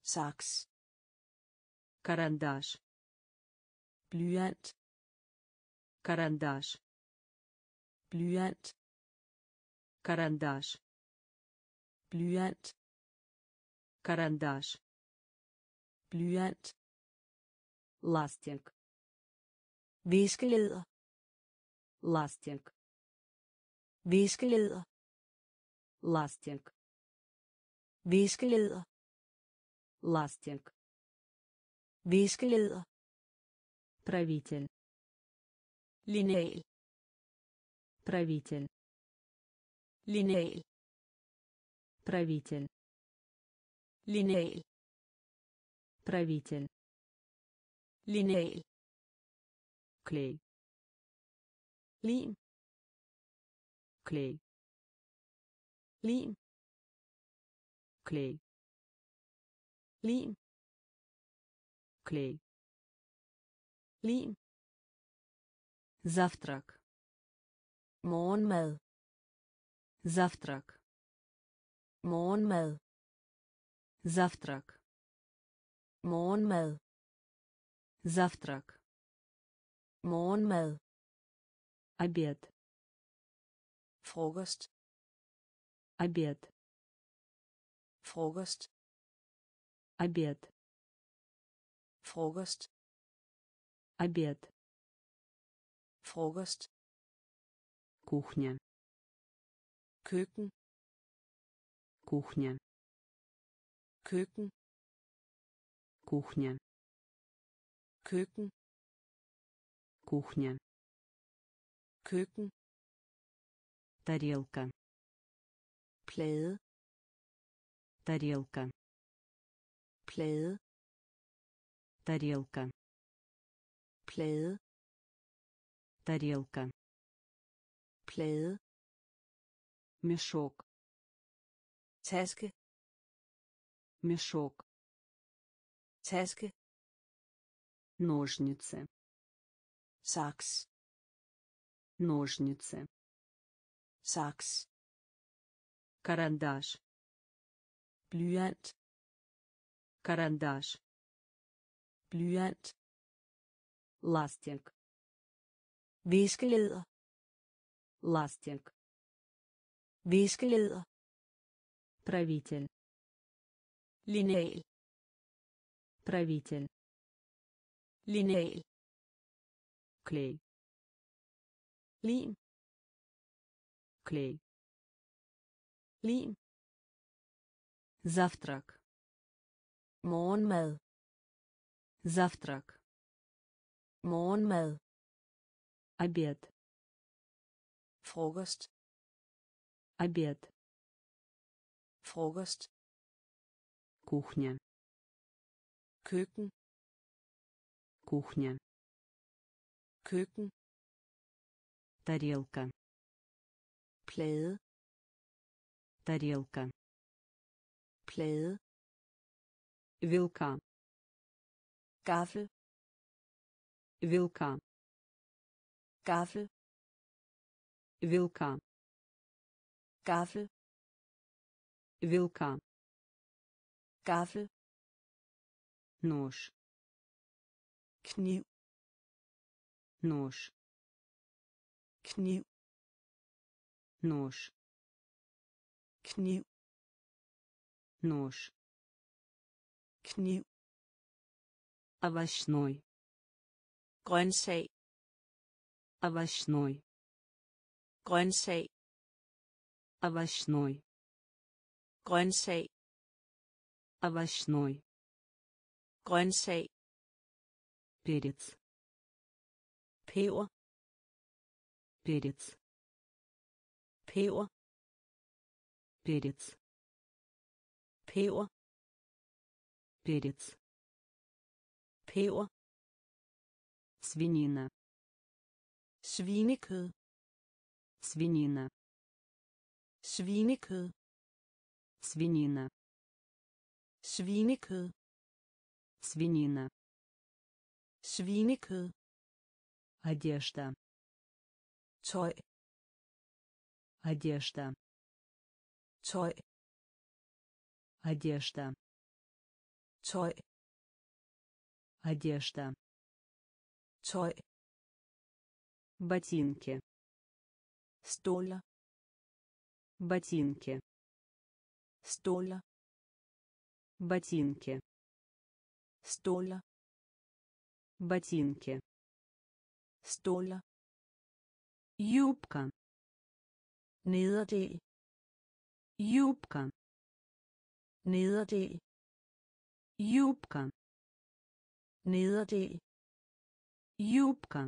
Saks карандаш. Blyant. Карандаш. Blyant. Карандаш. Blyant. Карандаш. Blyant. Ластик. Viskeleder. Ластик. Viskeleder. Ластик. Viskeleder. Ластик viskeleder. Правитель. Lineal. Правитель. Lineal. Правитель. Lineal. Правитель. Lineal. Клей. Lim. Клей. Lim. Клей. Lim клей lim завтрак morgenmad завтрак morgenmad завтрак morgenmad завтрак morgenmad обед frokost обед frokost обед frokost обед frokost кухня køkken кухня køkken кухня køkken кухня køkken тарелка plade тарелка plade тарелка. Plade тарелка. Plade мешок. Taske. Мешок. Taske. Ножницы. Saks. Ножницы. Saks. Карандаш. Blyant. Карандаш blyant ластик viskeleder ластик viskeleder правитель lineal правитель lineal клей lim клей lim завтрак morgenmad завтрак morgenmad обед frokost обед frokost кухня køkken кухня køkken тарелка plade тарелка plade вилка gaffel вилка gaffel вилка gaffel вилка gaffel нож kniv нож kniv нож kniv нож kniv овощной. Grøntsag. Овощной. Grøntsag. Овощной. Grøntsag. Овощной. Grøntsag. Перец. Peber. Перец. Peber. Перец. Peber. Перец peber свинина svinekød. Свинина svinekød. Свинина svinekød. Свинина svinekød. Одежда. Tøj. Одежда. Tøj. Одежда. Tøj одежда tøj. ботинки ståler ботинки ståler ботинки ståler ботинки ståler юбка nederdel. юбка nederdel. юбка nederdel юбка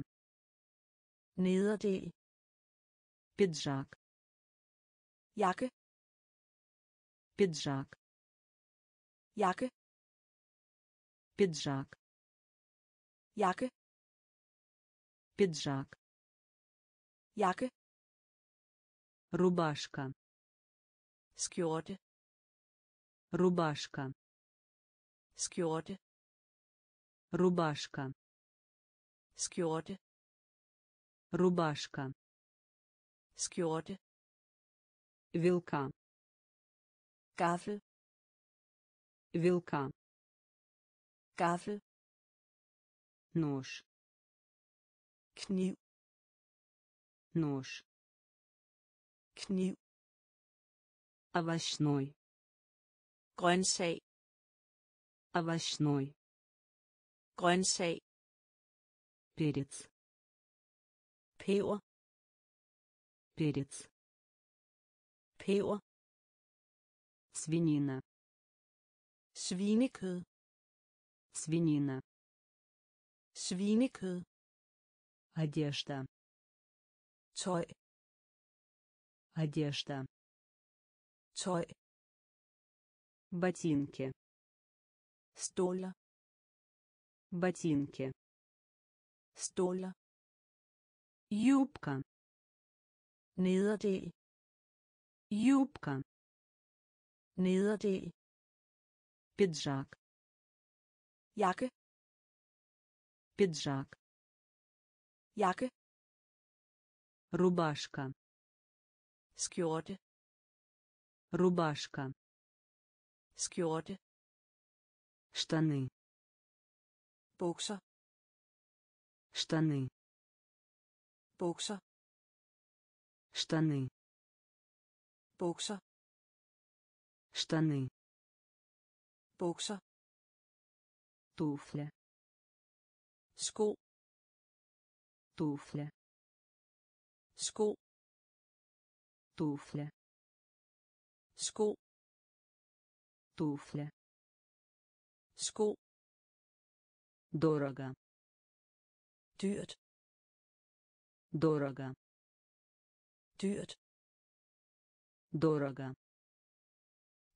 nederdel пиджак jakke пиджак jakke пиджак jakke пиджак jakke рубашка skjorte рубашка skjorte рубашка. Skjorte. Рубашка. Skjorte. Вилка. Gaffel. Вилка. Gaffel. Нож. Kniv. Нож. Kniv. Овощной. Grøntsag овощной grøntsag перец peber перец peber свинина svinekød свинина svinekød одежда tøj одежда tøj ботинки ståler ботинки ståler юбка nederdel. юбка nederdel. пиджак jakke. пиджак jakke. рубашка skjorte. рубашка skjorte. штаны bukser штаны bukser штаны bukser штаны bukser туфля sko туфля sko туфля sko туфля sko дорого. Dyrt. Дорого. Dyrt. Дорого.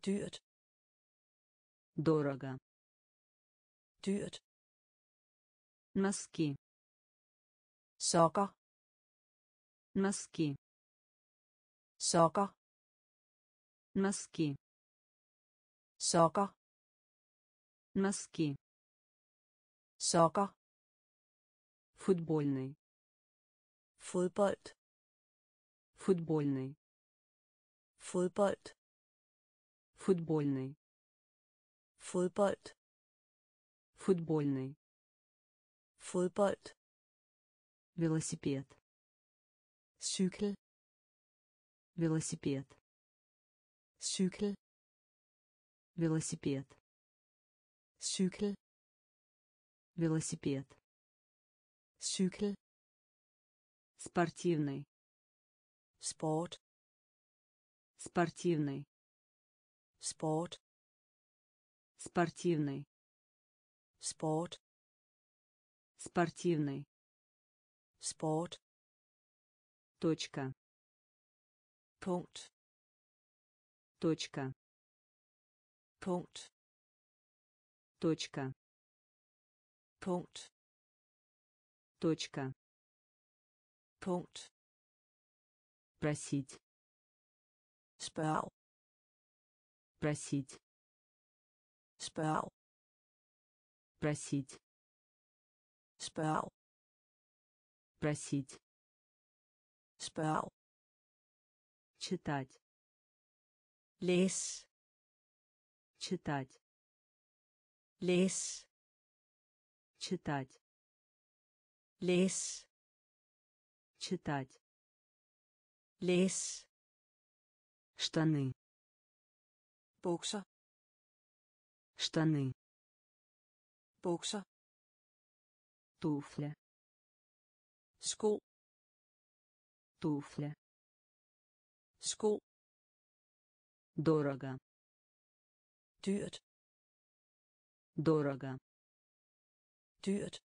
Dyrt. Дорого. Dyrt. Носки. Sokker. Носки. Sokker. Носки. Sokker. Носки sokker футбольный. Fodbold. Футбольный. Fodbold. Футбольный. Fodbold. Футбольный. Fodbold. Велосипед. Cykel. Велосипед. Cykel. Велосипед. Cykel велосипед. Cykel. Спортивный. Sport. Спортивный. Sport. Спортивный. Sport. Спортивный. Sport. Точка. Punkt. Точка. Punkt. Точка punkt. Точка. Punkt. Просить. Spørg просить. Spørg просить. Spørg просить. Spørg читать. Læs читать. Læs читать. Læs читать. Læs штаны. Bukser штаны. Bukser туфля sko туфля sko дорого. Dyrt дорого dyrt.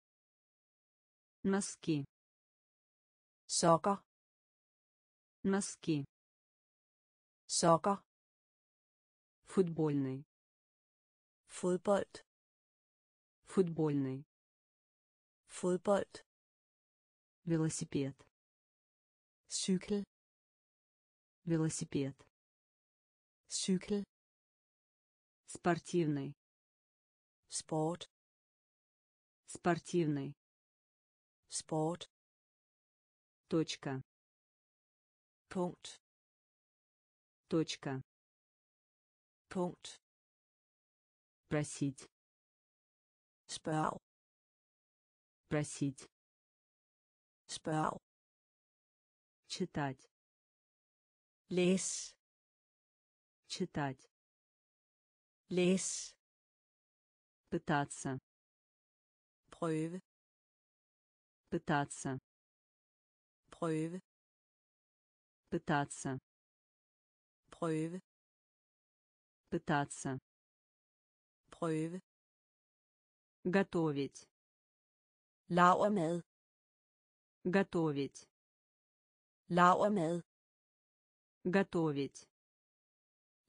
Носки sokker. Носки sokker. Футбольный fodbold. Футбольный fodbold. Велосипед cykel. Велосипед cykel. Спортивный sport спортивный. Sport. Точка. Punkt. Точка. Punkt. Просить. Spørg просить. Spørg читать. Læs читать. Læs пытаться prøve. Пытаться prøve. Пытаться prøve. Пытаться prøve. Готовить. Lavermad готовить. Lavermad готовить.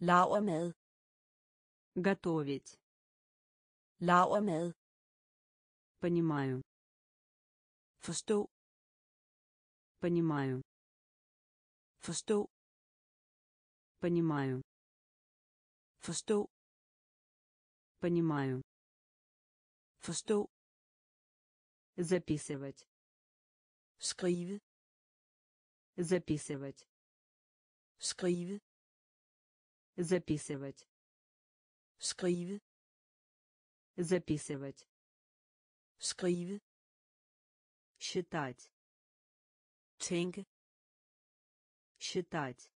Lavermad готовить. Lavermad понимаю. Forstå. Понимаю. Forstå. Понимаю. Forstå. Понимаю. Forstå. Записывать. Skrive. Записывать. Skrive. Записывать. Skrive. Записывать. Skrive. Считать. Tænke. Считать.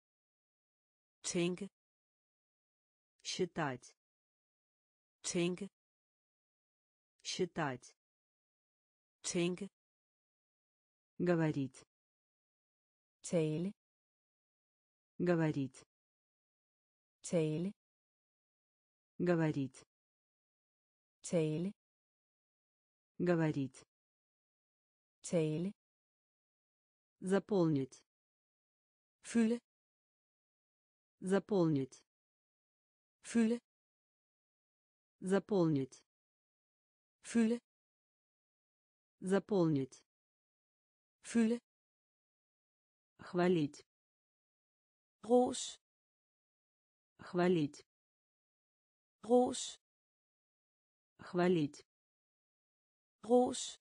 Tænke. Считать. Tænke. Считать. Tænke. Говорить. tale Говорить. tale Говорить. tale Говорить. tale Заполнить. Fylde. Заполнить. Fylde. Заполнить. Fylde. Заполнить. Fylde. Хвалить. Ros. Хвалить. Ros. Хвалить. Ros.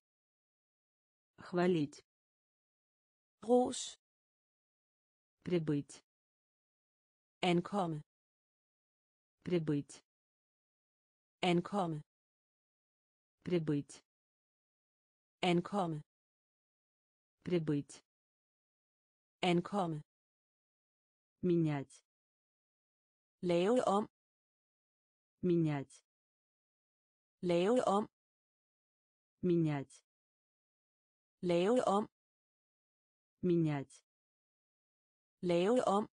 Хвалить. Ros. Прибыть. Ankomme. Прибыть. Ankomme. Прибыть. Ankomme. Прибыть. Ankomme. Менять. Lave om. Менять. Lave om. Менять. Lave om. Менять. Lave om.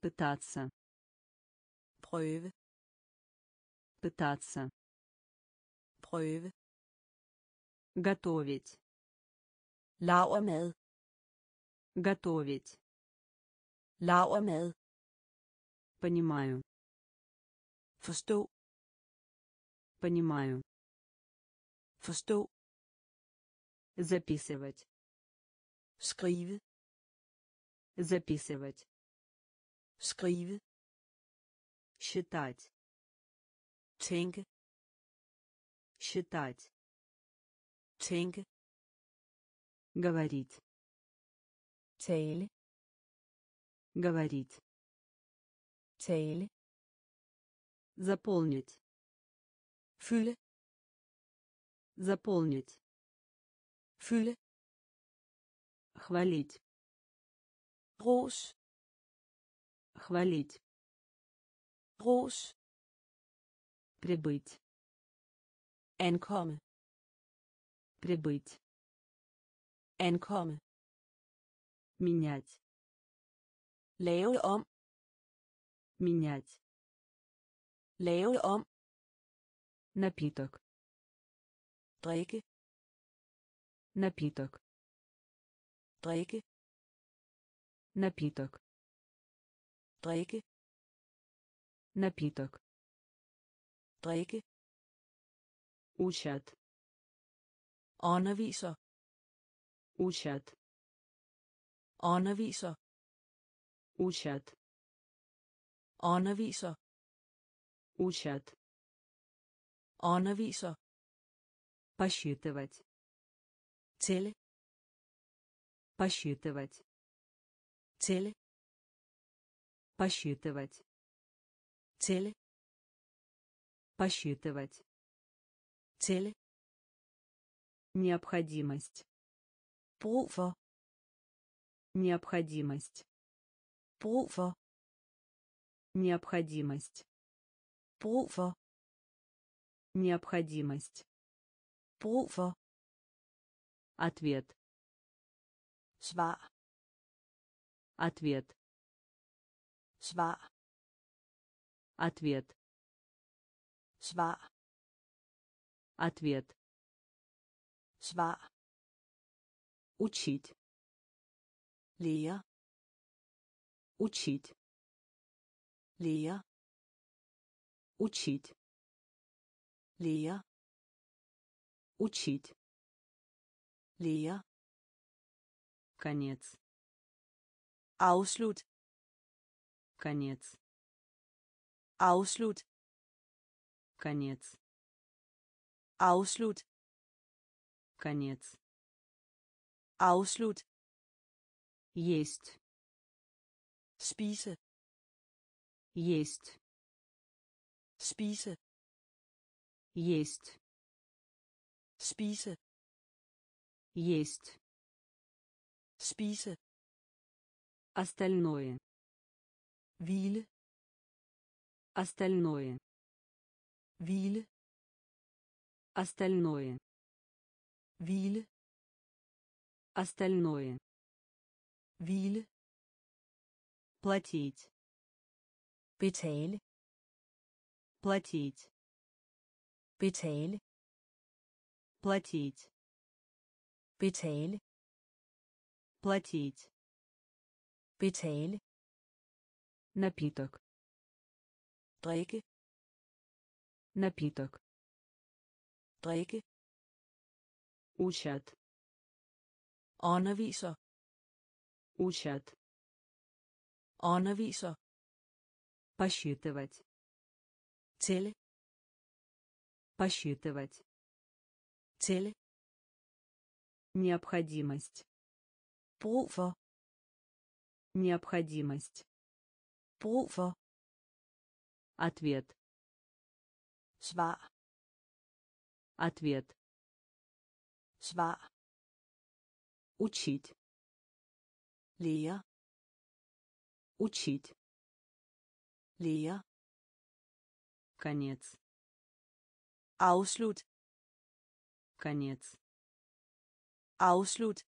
Пытаться. Prøve. Пытаться. Prøve. Готовить. Lavermad. Готовить. Lavermad. Понимаю. Forstå. Понимаю. Forstå. Записывать. Skrive. Записывать. Skrive. Считать. Tænke. Считать. Tænke. Говорить. tale Говорить. tale Заполнить. Fylde. Заполнить. Fylde. Хвалить. Ros. Хвалить. Ros. Прибыть. Ankomme. Прибыть. Ankomme. Менять. Lave om. Менять. Lave om. Напиток. Drikke. Напиток. Drikke. Напиток. Drikke. Напиток. Drikke. Учат. Underviser. Учат. Underviser. Учат. Underviser. Учат. Underviser. Посчитывать. Tælle. Посчитывать. Tælle. Посчитывать. Tælle. Посчитывать. Tælle. Необходимость. For. Необходимость. For. Необходимость. For. Необходимость. Brug for. Ответ. Svar. Ответ. Svar. Ответ. Svar. Ответ. Svar. Учить. Lære. Учить. Lære. Учить. Lære. Учить. Lære. Конец. Afslut. Конец. Afslut. Конец. Afslut. Конец. Afslut. Есть. Spise. Есть. Spise. Есть. Spise Есть. spise Остальное. hvile Остальное. hvile Остальное. hvile Остальное. hvile Платить. betale Платить. betale Платить. betale Платить. betale Напиток. drikke Напиток. drikke Учат. underviser Учат. underviser Посчитывать. tælle Посчитывать. Tælle Необходимость. for Необходимость. for Ответ. svar Ответ. svar Учить. lære Учить. lære Конец. afslut Конец. afslut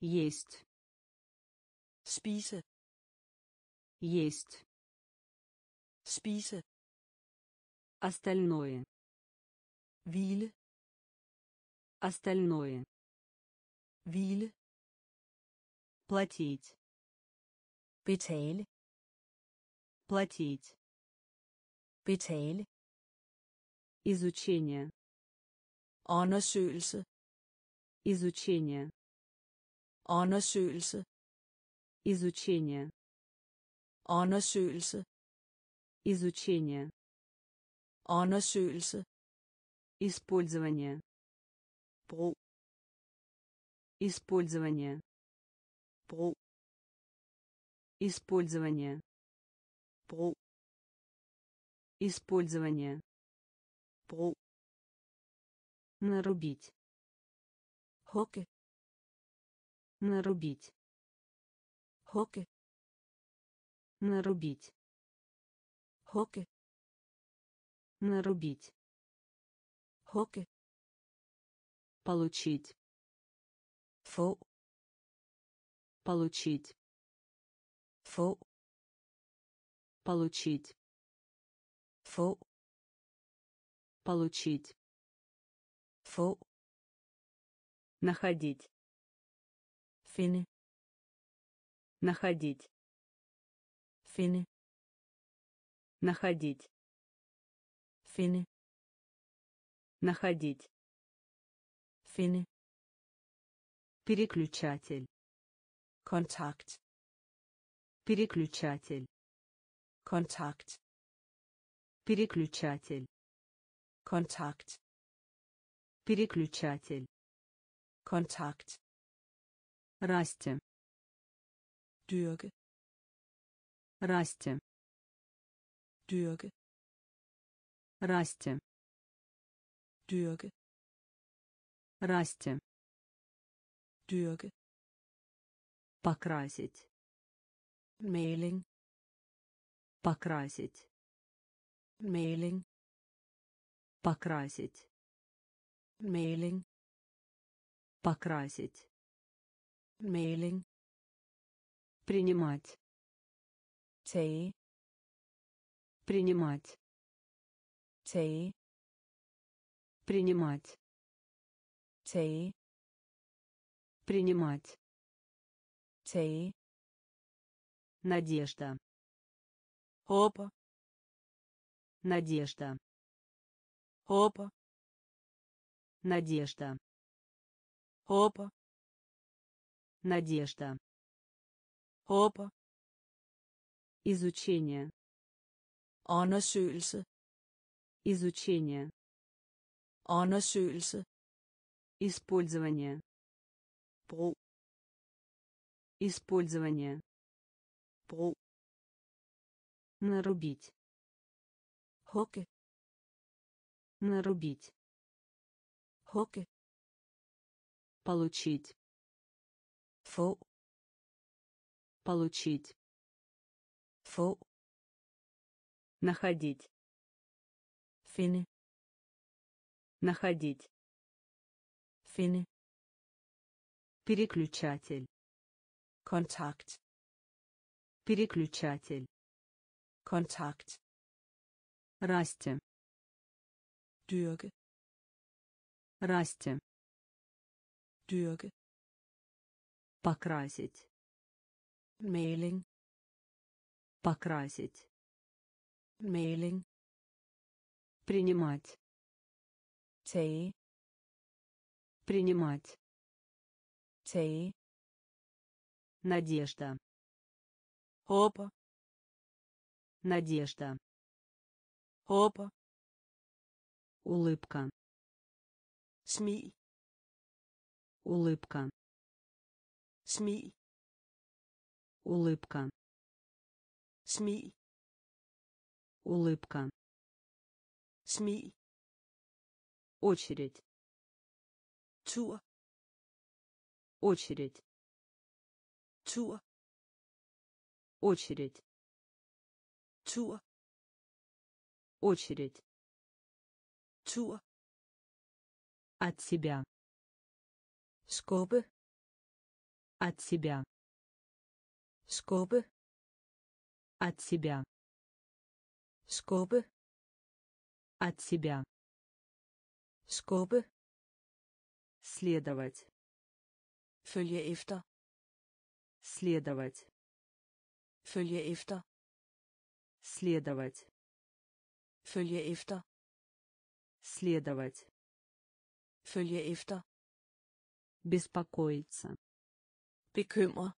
Есть. spise Есть. spise Остальное. hvile Остальное. hvile Платить. betale Платить. betale Изучение. Undersøgelse Изучение. undersøgelse Изучение. undersøgelse Изучение. undersøgelse Использование. brug Использование. brug Использование. brug Использование. brug Нарубить. hugge Нарубить. hugge Нарубить. hugge Нарубить. hugge Получить. få Получить. få Получить. få Получить. Få Находить. finde Находить. finde Находить. finde Находить. finde Переключатель. kontakt Переключатель. kontakt Переключатель. kontakt Переключатель. kontakt Расти. dyrke Расти. dyrke Расти. dyrke Расти. dyrke Покрасить. maling Покрасить. maling Покрасить. Maling Покрасить. maling Принимать. tage Принимать. tage Принимать. tage Принимать. tage Надежда. håber Надежда. håber Надежда. håber Надежда. håber Изучение. undersøgelse Изучение. undersøgelse Использование. brug Использование. brug Нарубить. hugge Нарубить. Hugge Получить. få Получить. få Находить. finde Находить. finde Переключатель. kontakt Переключатель. kontakt Расти. dyrke Расти. dyrke Покрасить. maling Покрасить. maling Принимать. tage Принимать. tage Надежда. håber Надежда. håber Улыбка. Smil Улыбка. smil Улыбка. smil Улыбка. smil Очередь. tur Очередь. tur Очередь. tur Очередь. tur От себя. skubbe От себя. skubbe От себя. skubbe От себя. skubbe Следовать. følge efter Следовать. følge efter Следовать. følge efter Следовать. Følge efter Беспокоиться. bekymre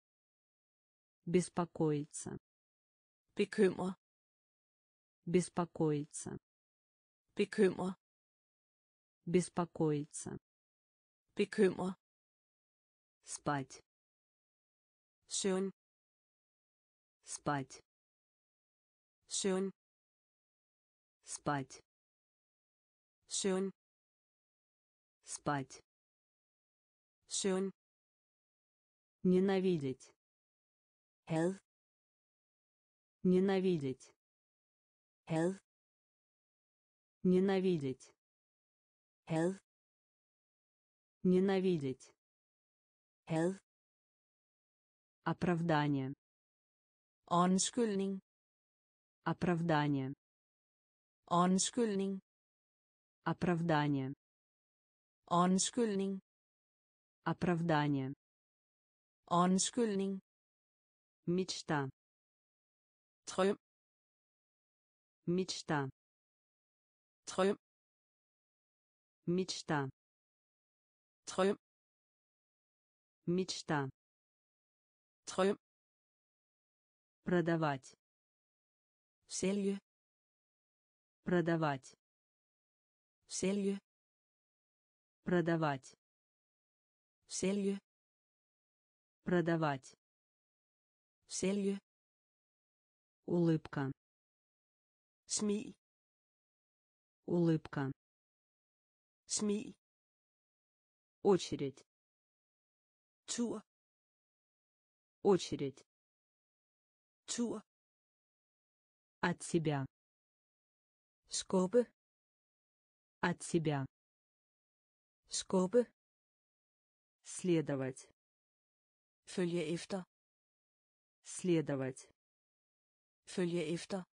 Беспокоиться. bekymre Беспокоиться. bekymre Беспокоиться. bekymre Спать. søvn Спать. søvn Спать. søvn Спать. søvn Ненавидеть. had Ненавидеть. had Ненавидеть. had Ненавидеть. had Оправдание. undskyldning Оправдание. undskyldning Оправдание. Undskyldning Оправдание. undskyldning Мечта. drøm Мечта. drøm Мечта. drøm Мечта. drøm Продавать. sælge Продавать. sælge Продавать. sælge Продавать. sælge Улыбка. smil Улыбка. smil Очередь. tur Очередь. tur От себя. skubbe От себя. Skubbe Следовать. følge efter Следовать. følge efter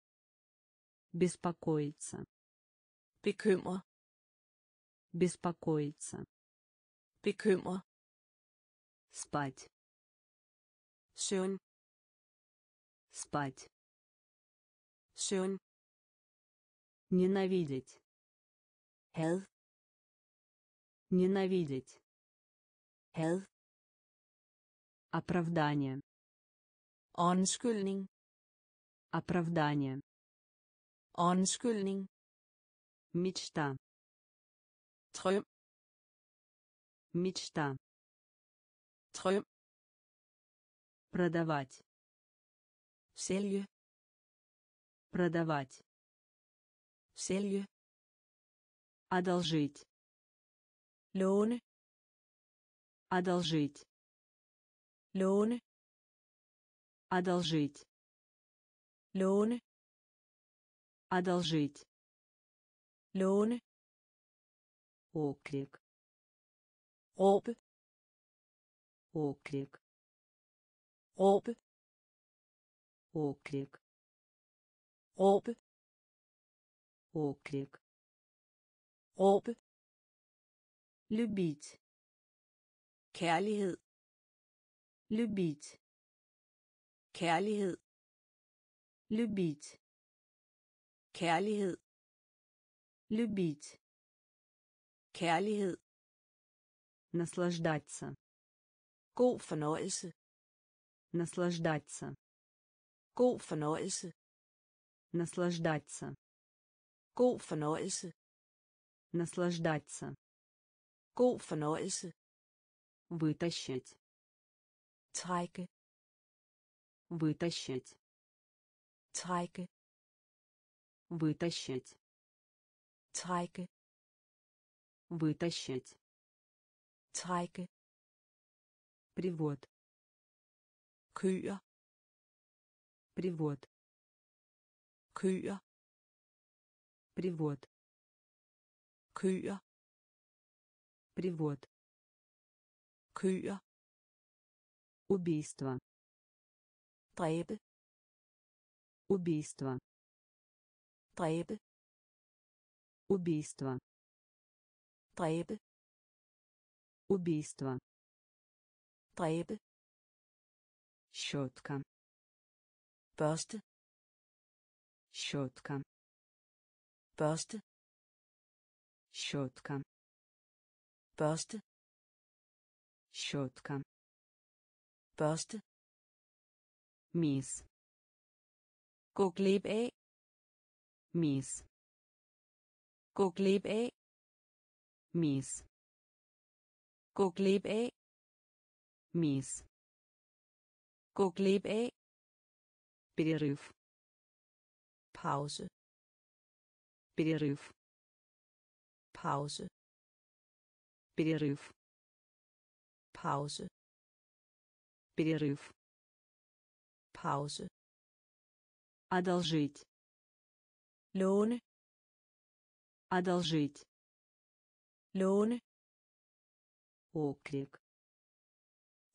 Беспокоиться. bekymre Беспокоиться. bekymre Спать. søvn Спать. søvn Ненавидеть. had Ненавидеть. had Оправдание. undskyldning Оправдание. undskyldning Мечта. drøm Мечта. drøm Продавать. sælge Продавать. sælge Одолжить. Låne Одолжить. låne Одолжить. låne Одолжить. låne Оклик. råbe Оклик. råbe Оклик. råbe Оклик. råbe Любить. Kærlighed. Любить. Kærlighed. Любить. Kærlighed. Любить. Kærlighed. Наслаждаться. God fornøjelse. Наслаждаться. God fornøjelse. Наслаждаться. God fornøjelse. Наслаждаться. God fornøjelse. Вытащить. trække Вытащить. trække Вытащить. trække Вытащить. trække Привод. Køer. Привод. Køer. Привод. Køer. Привод. Køer. Убийство. Dræbe. Убийство. Dræbe. Убийство. Dræbe. Убийство. Dræbe. Щетка. Børste. Щетка. Børste. Щетка. Børste. Щетка. Børste. Мисс. Gå glip af. Мисс. Gå glip af. Мисс. Gå glip af. Мисс. Gå glip af. Перерыв. Pause. Перерыв. Pause. Перерыв. Pause. Перерыв. Pause. Одолжить. låne Одолжить. låne Оклик.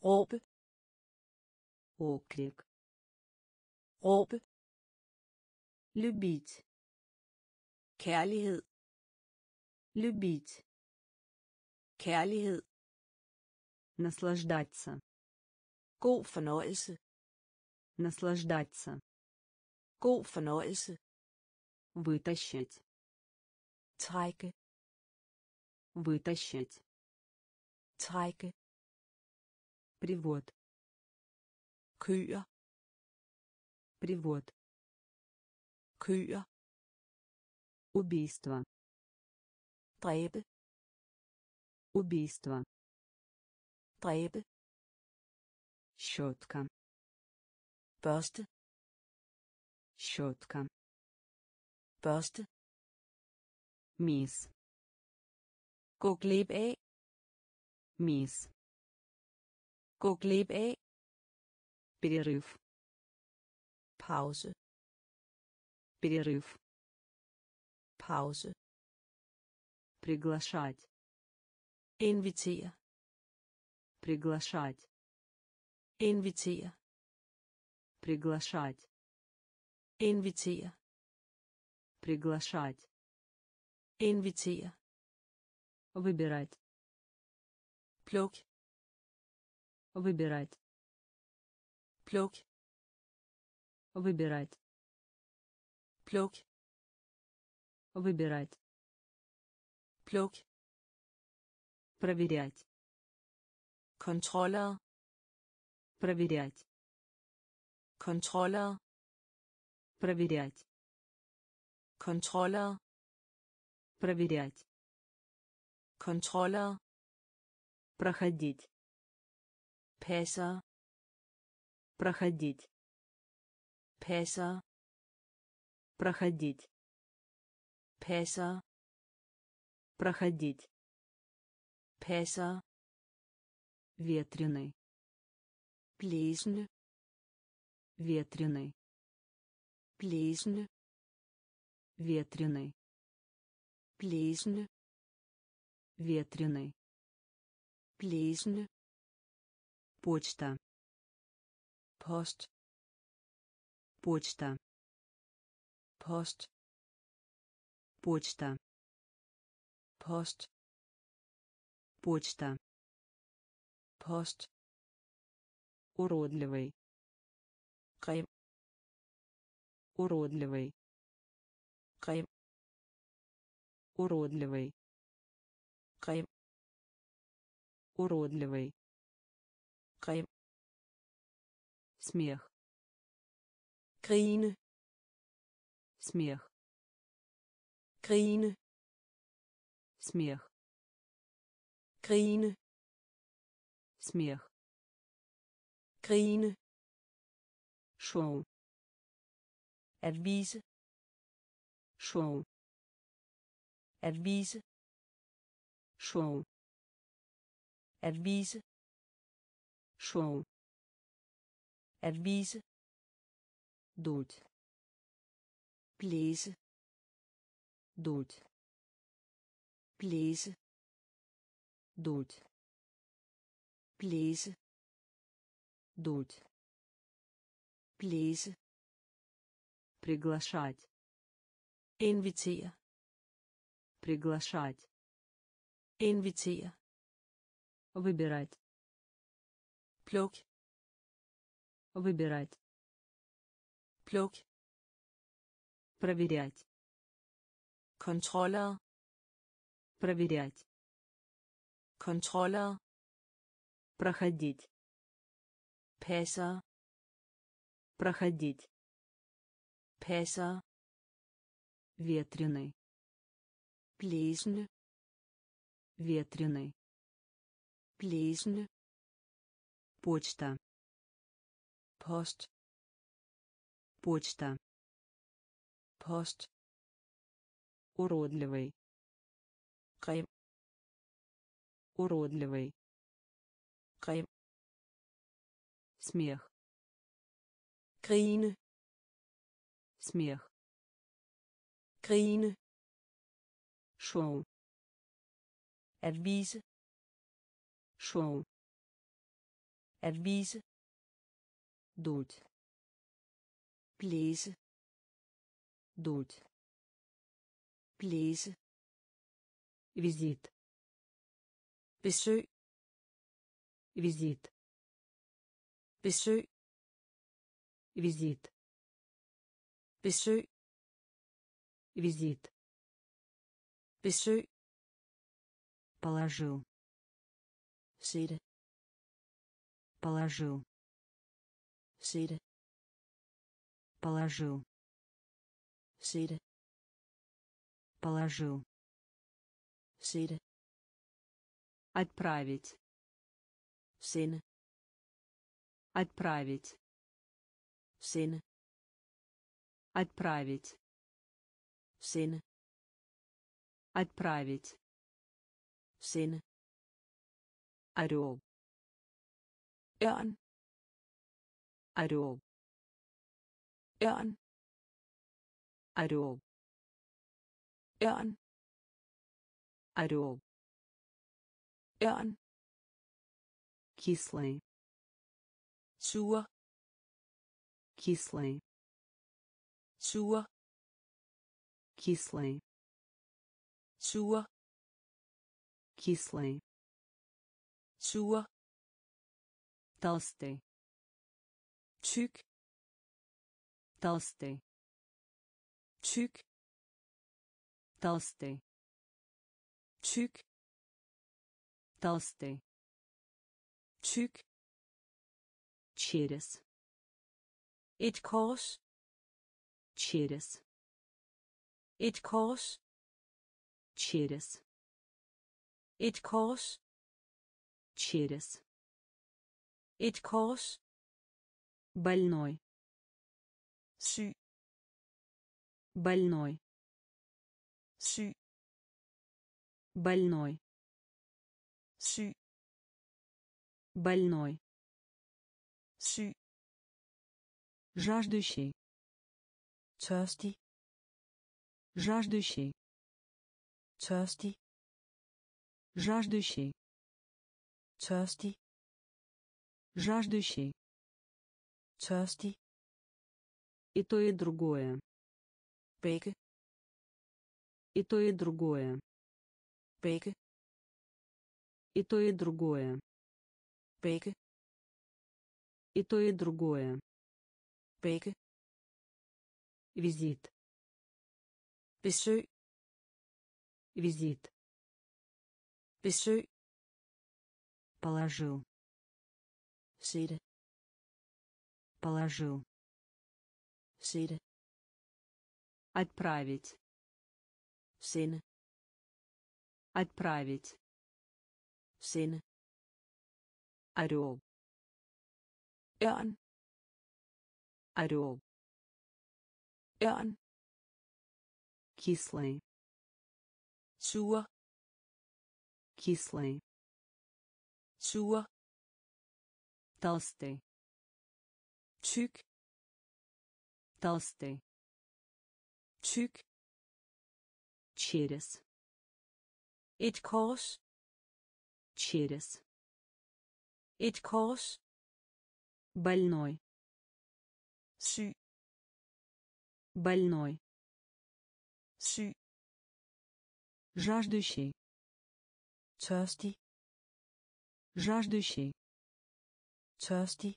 Råbe. Оклик. Råbe. Любить. Kærlighed. Любить. Kærlighed. Наслаждаться. God fornøjelse. Наслаждаться. God fornøjelse. Вытащить. trække Вытащить. trække Привод. Køer. Привод. Køer. Убийство. Dræbe. Убийство. Dræbe. Щетка. Børste. Щетка. Børste. Мисс. Gå glip af. Мисс. Gå glip af. Перерыв. Pause. Перерыв. Pause. Приглашать. Invitere. Приглашать. Invitere. Приглашать. Invitere. Приглашать. Invitere. Выбирать. Pluk. Выбирать. Pluk. Выбирать. Pluk. Выбирать. Pluk. Проверять. Kontroller. Проверять. Kontroller. Проверять. Kontroller. Проверять. Kontroller. Проходить. Passer. Проходить. Passer. Проходить. Passer. Проходить. Passer Ветреный. blæsende Ветреный. blæsende Ветреный. blæsende Ветреный. blæsende Почта. post Почта. post Почта. post Почта. post Уродливый. grim Уродливый. grim Уродливый. grim Уродливый. grim Смех. grine Смех. grine Смех. Grine Смех. grine Шоу. at vise Шоу. at vise Шоу. at vise Шоу. at vise Дуть. blæse Дуть. blæse Дуть. blæse Дуть. blæse Приглашать. invitere Приглашать. invitere Выбирать. pluk Выбирать. pluk Проверять. kontroller Проверять. Kontroller Проходить. passer Проходить. passer Ветреный. blæsende Ветреный. blæsende Почта. post Почта. post Уродливый. grim Уродливый. grim Смех. grine Смех. grine Шоу. at vise Шоу. at vise Дуть. blæse Дуть. blæse Визит. Besøg Визит. besøg Визит. besøg Визит. besøg Положил. sætte Положил. sætte Положил. sætte Положил. sætte Отправить. sende Отправить. sende Отправить. sende Отправить. sende Орел. ørn Орел. ørn Орел. ørn Орел. Ørn Кислый. sur Кислый. sur Кислый. sur Кислый. sur Толстый. tyk Толстый. tyk Толстый. tyk Толстый. tyk Через. et kors Через. et kors Через. et kors Через. et kors Больной. syg Больной. syg больной syg больной. Syg жаждущий. Tørstig жаждущий. Tørstig жаждущий. Tørstig жаждущий. Tørstig и то и другое. Begge и то и другое. Begge и то и другое. Begge. И то и другое. Begge. Визит. Besøg. Визит. Besøg. Положил. Sætte. Положил. Sætte. Отправить. Sende. Отправить sende орел. Ørn орел. Ørn кислый. Sur кислый. Sur толстый. Tyk толстый. Tyk через. Et kors. Через. Et kors. больной. Syg. больной. Syg. жаждущий. Tørstig жаждущий. Tørstig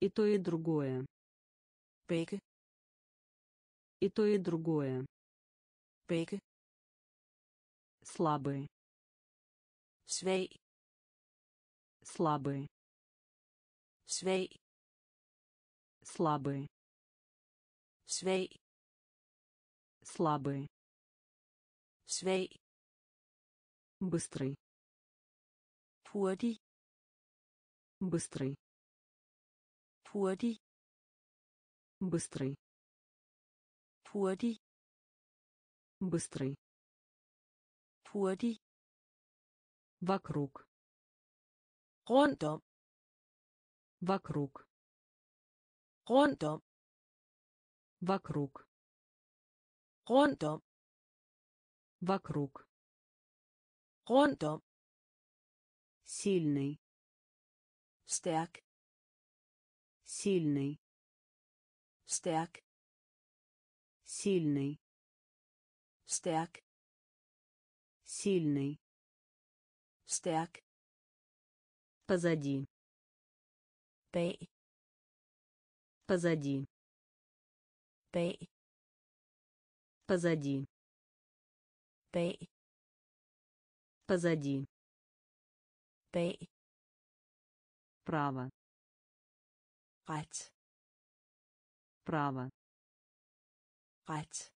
и то и другое. Begge и то и другое. Begge слабый svag слабый. Svag слабый. Svag слабый. Svag быстрый. Hurtig. Быстрый. Hurtig. Быстрый. Hurtig. Быстрый. Hurtig вокруг. Rundt om вокруг. Rundt om вокруг. Rundt om вокруг. Rundt om сильный. Stærk сильный. Stærk сильный. Stærk сильный stærk. Позади. Bag. Позади. Bag. Позади. Bag. Позади. Bag. Право. Ret право. Ret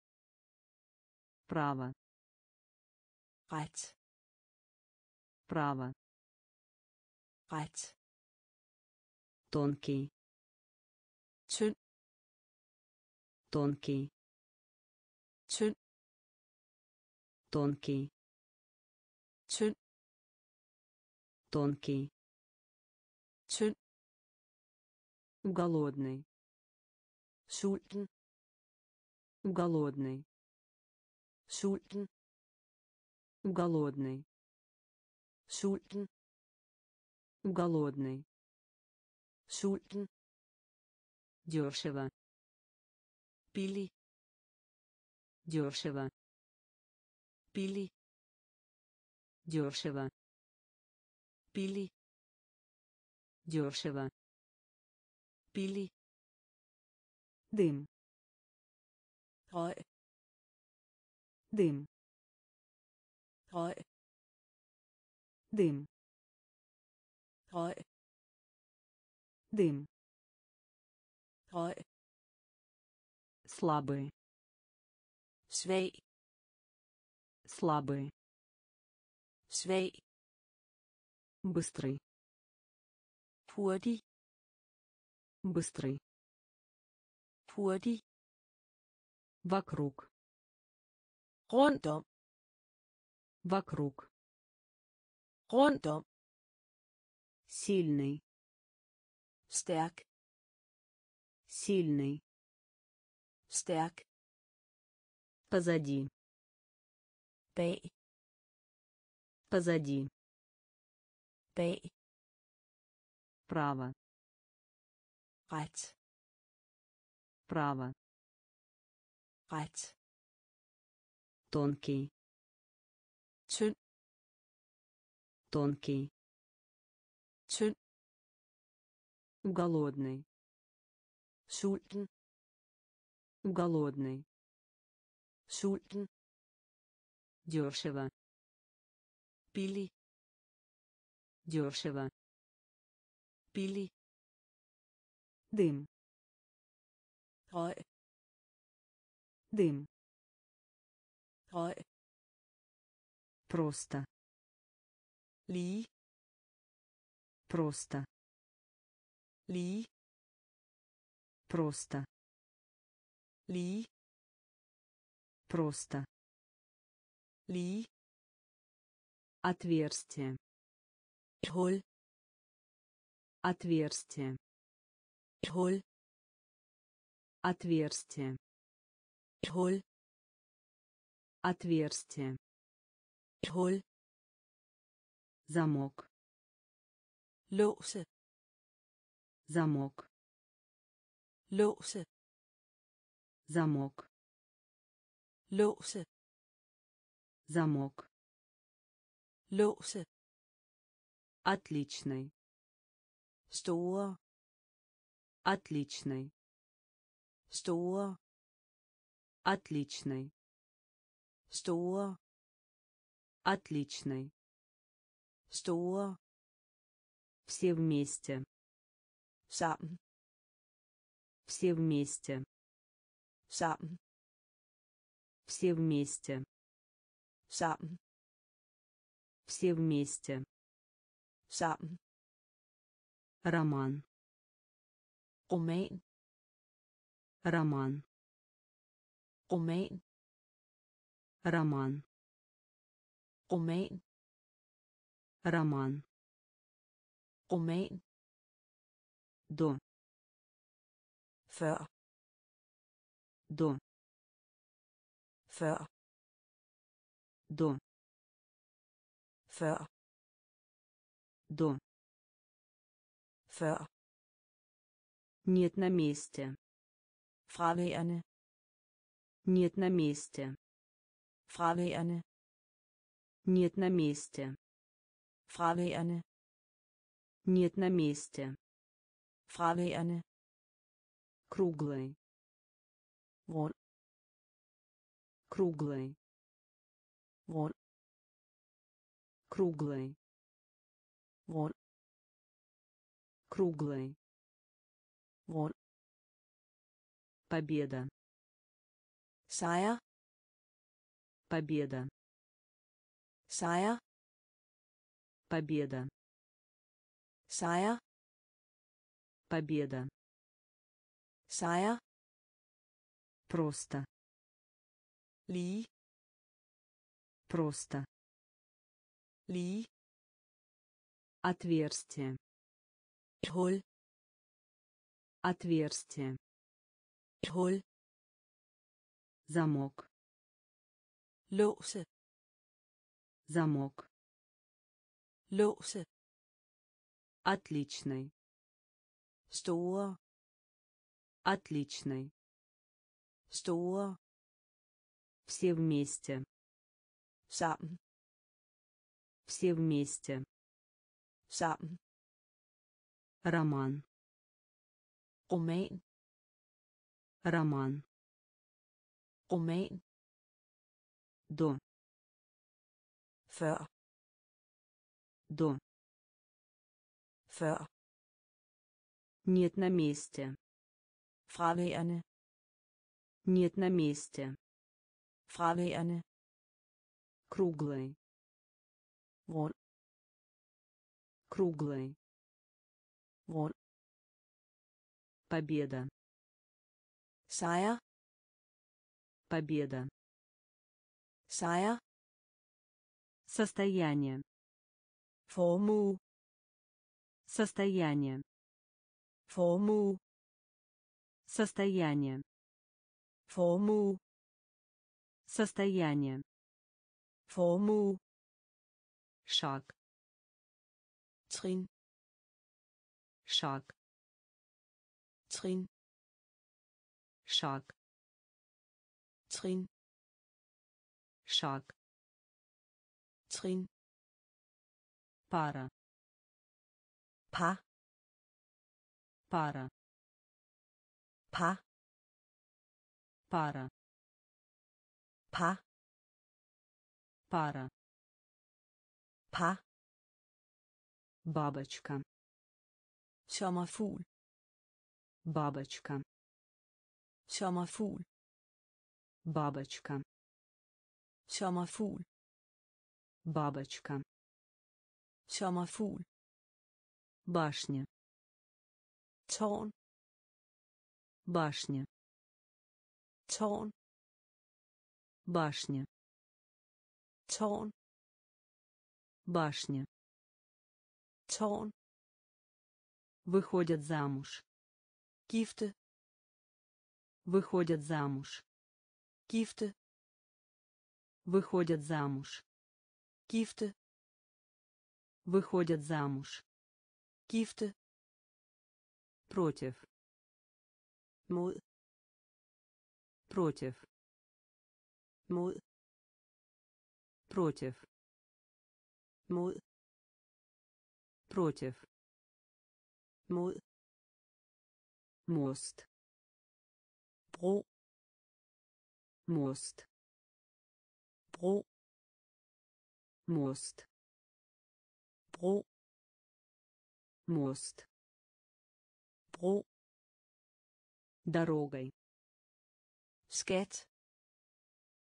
право. Ret право ret. Тонкий. Tynd. Тонкий. Tynd. Тонкий. Tynd. Тонкий. Tynd. Голодный sulten. Голодный sulten. Голодный sulten голодный sulten дешево billig дешево billig дешево billig дешево billig дым røg дым røg дым. Røg дым. Røg слабый svag слабый svag быстрый. Hurtig быстрый. Hurtig вокруг. Rundt om Вокруг. Rundt om. Сильный. Stærk. Сильный. Stærk. Позади. Bag. Позади. Bag. Право. Ret. Право. Ret. Тонкий. Tynd. Тонкий. Tynd. Голодный. Sulten. Голодный. Sulten. Дешево. Billig. Дешево. Billig. Дым. Røg. Дым. Røg. Просто. Lige. Просто. Lige. Просто. Lige. Просто. Lige. Отверстие. Hul. Отверстие. Hul. Отверстие. Hul. Отверстие. Hul. Замок. Låse. Замок. Låse. Замок. Låse. Замок. Låse. Отличный. Store. Отличный. Store. Отличный. Store. Отличный. Store. Все вместе. Sammen. Все вместе. Sammen. Все вместе. Sammen. Все вместе. Sammen. Роман. Roman. Роман. Roman. Роман. Roman. Роман. Roman. До. Før. До. Før. До. Før. До. Før. Нет на месте. Fraværende. Нет на месте. Fraværende. Нет на месте. Fraværende. Нет на месте. Fraværende. Круглый. Rund. Круглый. Rund. Круглый. Rund. Круглый. Rund. Победа. Sejr. Победа. Sejr. Победа. Sejr. Победа. Sejr. Просто. Lige. Просто. Lige. Отверстие. Hul. Отверстие. Hul. Замок. Låse. Замок. Låse. Отличный. Store. Отличный. Store. Все вместе. Sammen. Все вместе. Sammen. Роман. Roman. Роман. Roman. До. Før. До. Før. Нет на месте. Fraværende. Нет на месте. Fraværende. Круглый. Rund. Круглый. Rund. Победа. Sejr. Победа. Sejr. Состояние. Formue. Состояние. Formue. Состояние. Formue. Состояние. Formue. Шаг. Trin. Шаг. Trin. Шаг. Trin. Шаг. Trin. Пара. Par. Пара. Par. Пара. Par. Пара. Par. Бабочка. Sommerfugl. Бабочка. Sommerfugl. Бабочка. Sommerfugl. Бабочка. Sommerfugl. Башня. Tårn. Башня. Tårn. Башня. Tårn. Башня. Tårn. Выходят замуж. Gifte. Выходят замуж. Gifte. Выходят замуж. Gifte. Выходят замуж. Gifte. Против. Mod. Против. Mod. Против. Mod. Против. Mod. Мост. Bro. Мост. Bro. Мост. Bro. Мост. Bro. Дорогой. Skat.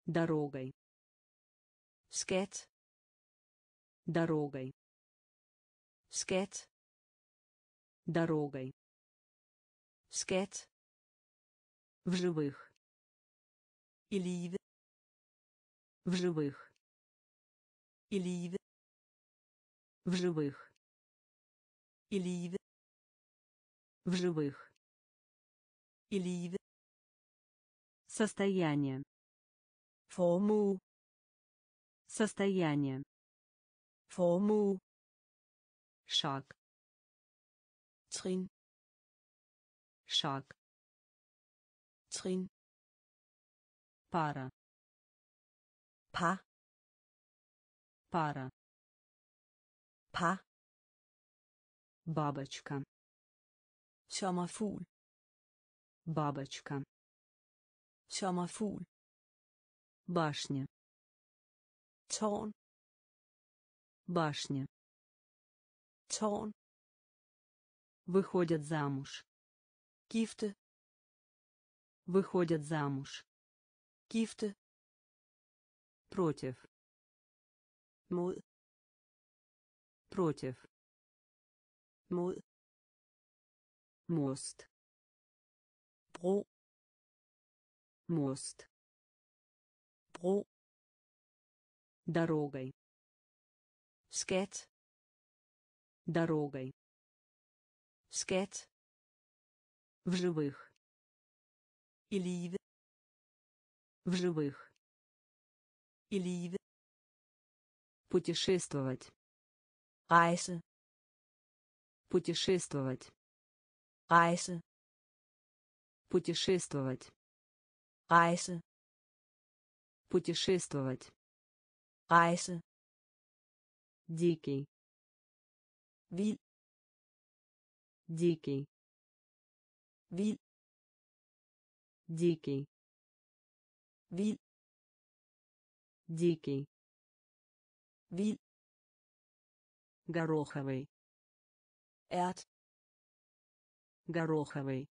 Дорогой. Skat. Дорогой. Skat. Дорогой. Skat. В живых. I live. В живых. I live. В живых. I live. В живых. I live. Состояние. Formue. Состояние. Formue. Шаг. Trin. Шаг. Trin. Пара. Par. Пара. Par. Бабочка. Sommerfugl. Бабочка. Sommerfugl. Башня. Tårn. Башня. Tårn. Выходят замуж. Gifte. Выходят замуж. Gifte. Против. Mod. Против. Mod. Мост. Bro. Мост. Bro. Дорогой. Skat. Дорогой. Skat. В живых. I live. В живых. Live. Путешествовать. Rejse. Путешествовать. Rejse. Путешествовать. Rejse. Путешествовать. Rejse. Дикий. Vild. Дикий. Vild. Дикий. Vild. Дикий. Vild. Гороховый. Ært. Гороховый.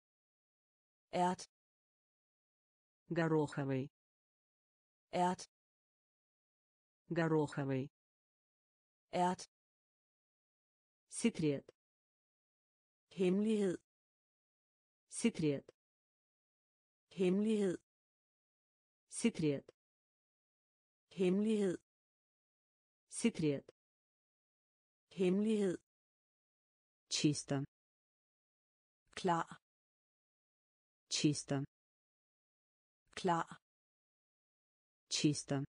Ært. Гороховый. Ært. Гороховый. Ært. Секрет. Hemmelighed. Секрет. Hemmelighed. Секрет. Hemmelighed. Секрет. Hemmelighed. Чисто. Klar. Чисто. Klar. Чисто.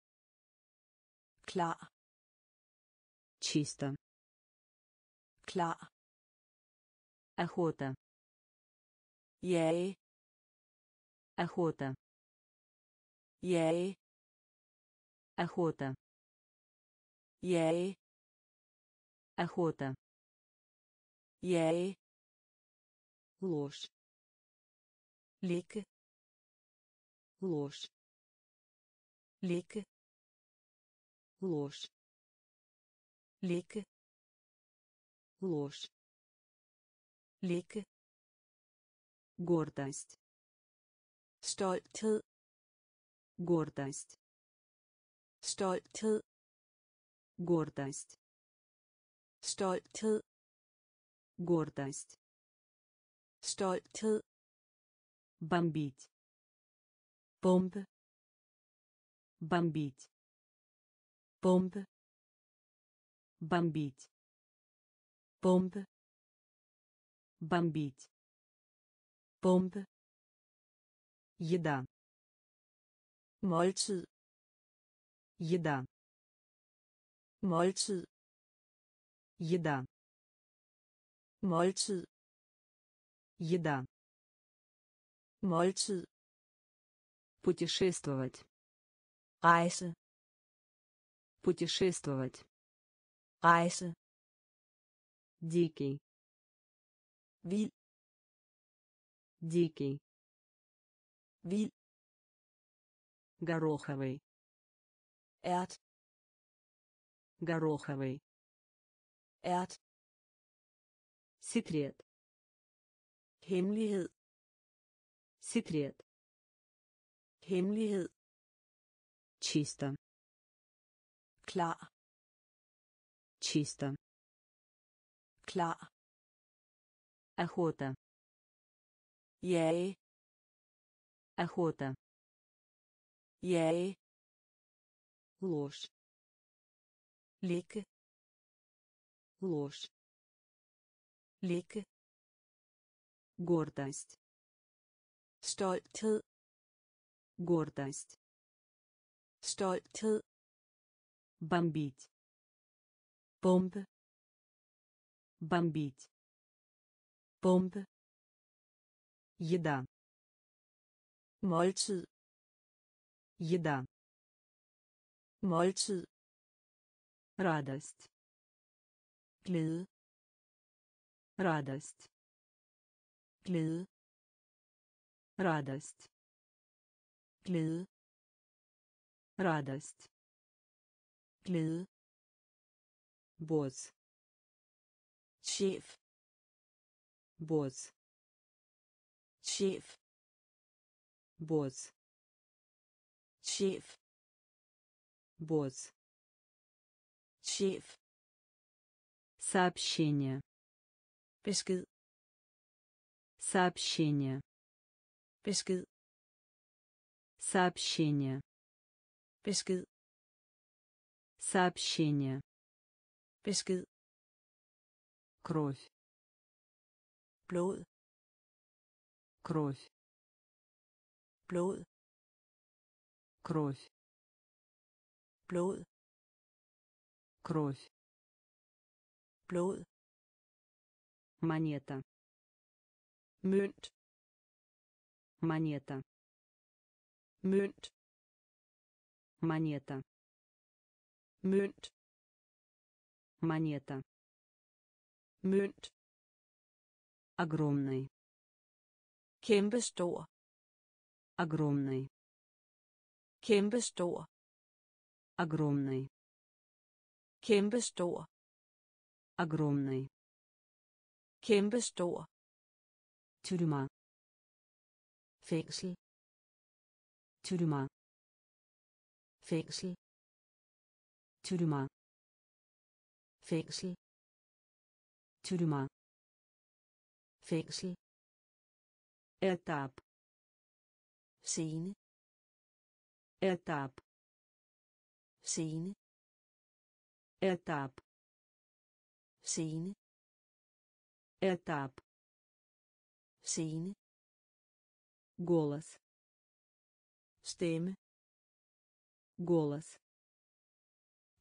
Klar. Чисто. Klar. Охота. Jage. Охота. Jage. Охота. Jage. Охота. Jage. Ложь. Ligge. Ложь. Ligge. Ложь. Ligge. Ложь. Ligge. Гордость. Stolthed. Гордость. Stolthed. Гордость. Stolthed. Гордость. Stolthed. Бомбить. Bombe. Бомбить. Bombe. Бомбить. Bombe. Бомбить. Bombe. Еда. Måltid. Еда. Måltid. Еда. Måltid. Еда. Måltid. Путешествовать. Rejse. Путешествовать. Rejse. Дикий. Vild. Дикий. Vild. Гороховый. Ært. Гороховый. Ært. Секрет. Hemmelighed. Секрет. Hemmelighed. Чисто. Klar. Чисто. Klar. Охота. Jage. Охота. Jage. Ложь. Ligge. Ложь. Ligge. Гордость. Stolthed. Гордость. Stolthed. Бомбить. Bombe. Бомбить. Bombe. Еда. Måltid. Еда. Måltid. Радость. Glæde. Радость. Glæde. Радость. Glæde. Радость. Glæde. Босс. Chef. Босс. Chef. Босс. Chef. Босс. Chef. Сообщение. Besked. Сообщение. Besked. Сообщение. Besked. Сообщение. Besked. Кровь. Blod. Кровь. Blod. Кровь. Blod. Кровь. Blod. Монета. Mønt. Монета. Mønt. Монета. Mønt. Монета. Mønt. Огромный. Kæmpestor. Огромный. Kæmpestor. Огромный. Kæmpestor. Огромный. Kæmpestor. Тюрьма. Fængsel. Тюрьма. Fængsel. Тюрьма. Fængsel. Тюрьма. Fængsel. Этап. Scene. Этап. Scene. этап Scene этап scene голос stemme голос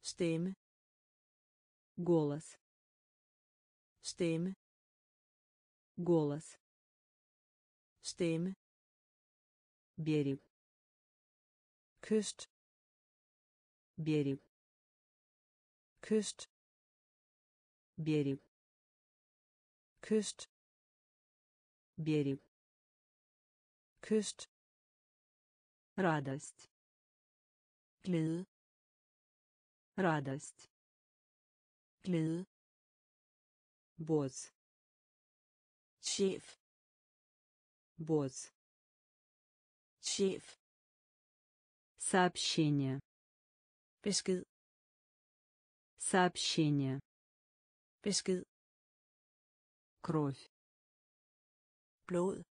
stemme голос stemme голос stemme берег kyst берег kyst берег. Kyst берег. Kyst радость. Glæde. Радость. Glæde. Босс chef. Босс chef. Сообщение. Besked. Сообщение besked кровь blod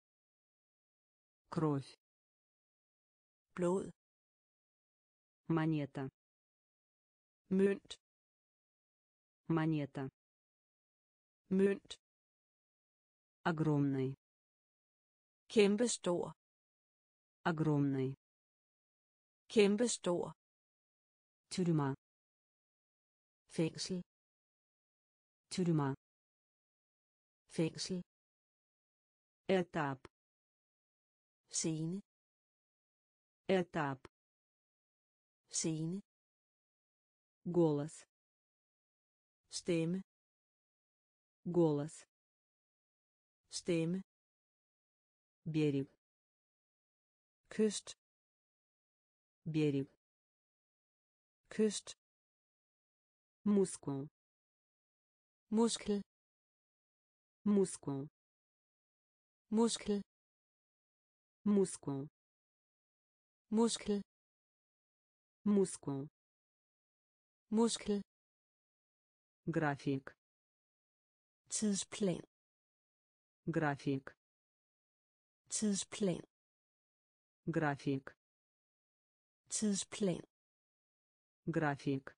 кровь blod монета mønt монета mønt огромный kæmpestor огромный kæmpestor тюрьма fængsel тюрьма. Fængsel этап. Scene этап. Scene голос. Stemme голос. Stemme берег. Kyst берег. Kyst мускул muskel мускул muskel мускул muskel мускул muskel график tidsplan график tidsplan график tidsplan график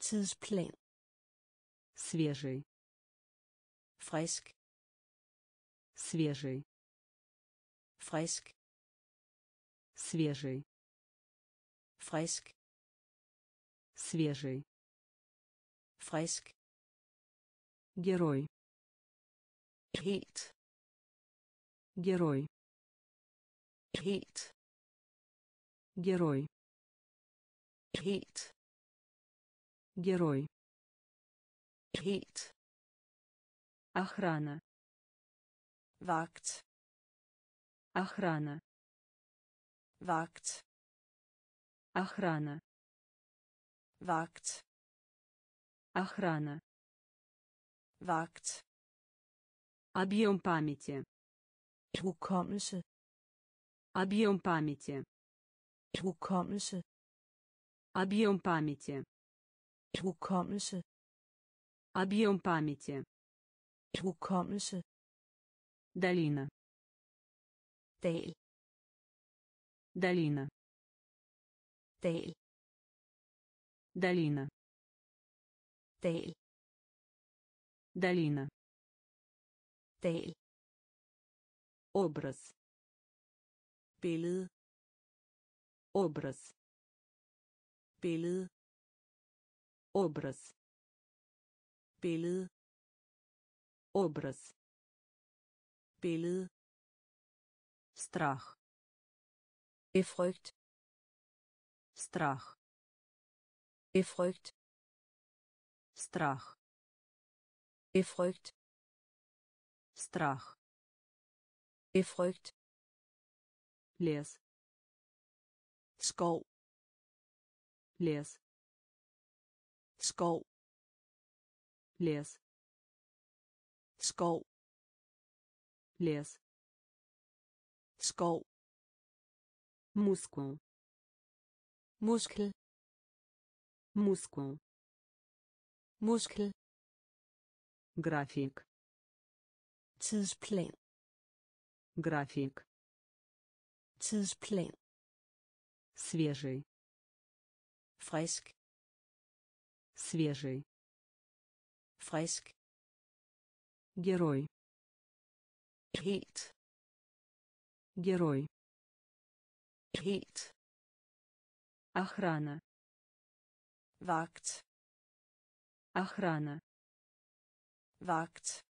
tidsplan свежий. Frisk. Свежий. Frisk. Свежий. Frisk. Свежий. Frisk. Герой. Helt герой. Helt герой. Helt герой helt охрана. Vagt охрана. Vagt охрана. Vagt охрана. Vagt объем памяти. Hukommelse. Объем памяти. Hukommelse. Объем памяти. Hukommelse объем памяти. Hukommelse. Долина. Dal. Долина. Dal. Долина. Dal. Долина. Dal. Образ. Billede. Образ. Billede. Образ billede образ billede страх befrygt страх befrygt страх befrygt страх befrygt лес skov лес skov лес skov. Лес skov. Мускул muskel. Мускул muskel. График tidsplan. График tidsplan. Свежий. Frisk. Свежий. Frisk Герой. helt Герой. helt Охрана. vagt Охрана. vagt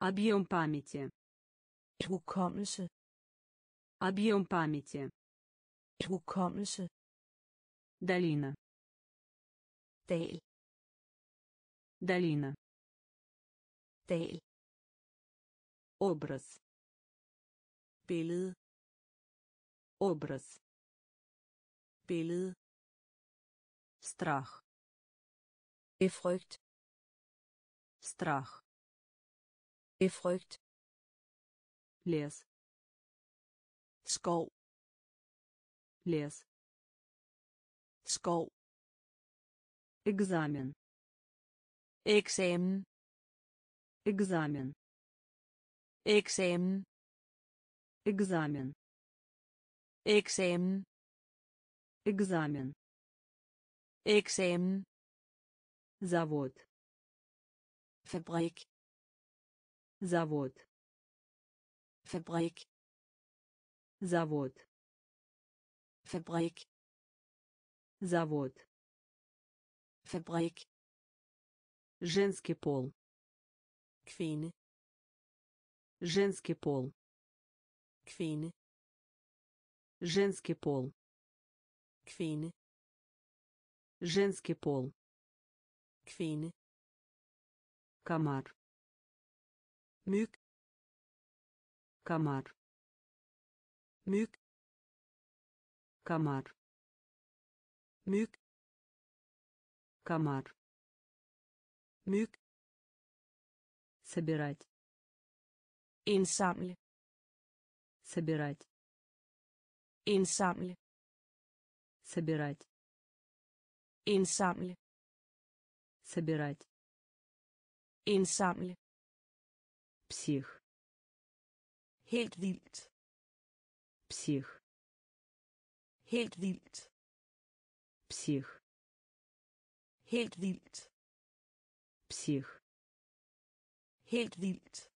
Объем памяти. hukommelse Объем памяти. hukommelse Долина. dal Долина. dal Образ. billede Образ. billede Страх. Befrygt. Страх. Befrygt. Лес. skov Лес. skov Экзамен. Eksamen Экзамен. eksamen Экзамен. eksamen Экзамен. eksamen Завод. fabrik Завод. fabrik Завод. fabrik Завод. fabrik Женский пол. kvinde Женский пол. kvinde Женский пол. kvinde Женский пол. kvinde Комар. myg Комар. myg Комар. myg Комар. Myg Собирать. indsamle Собирать. indsamle Собирать. indsamle Собирать. indsamle Псих. helt vildt Псих. helt vildt Псих. helt vildt Псих. helt vildt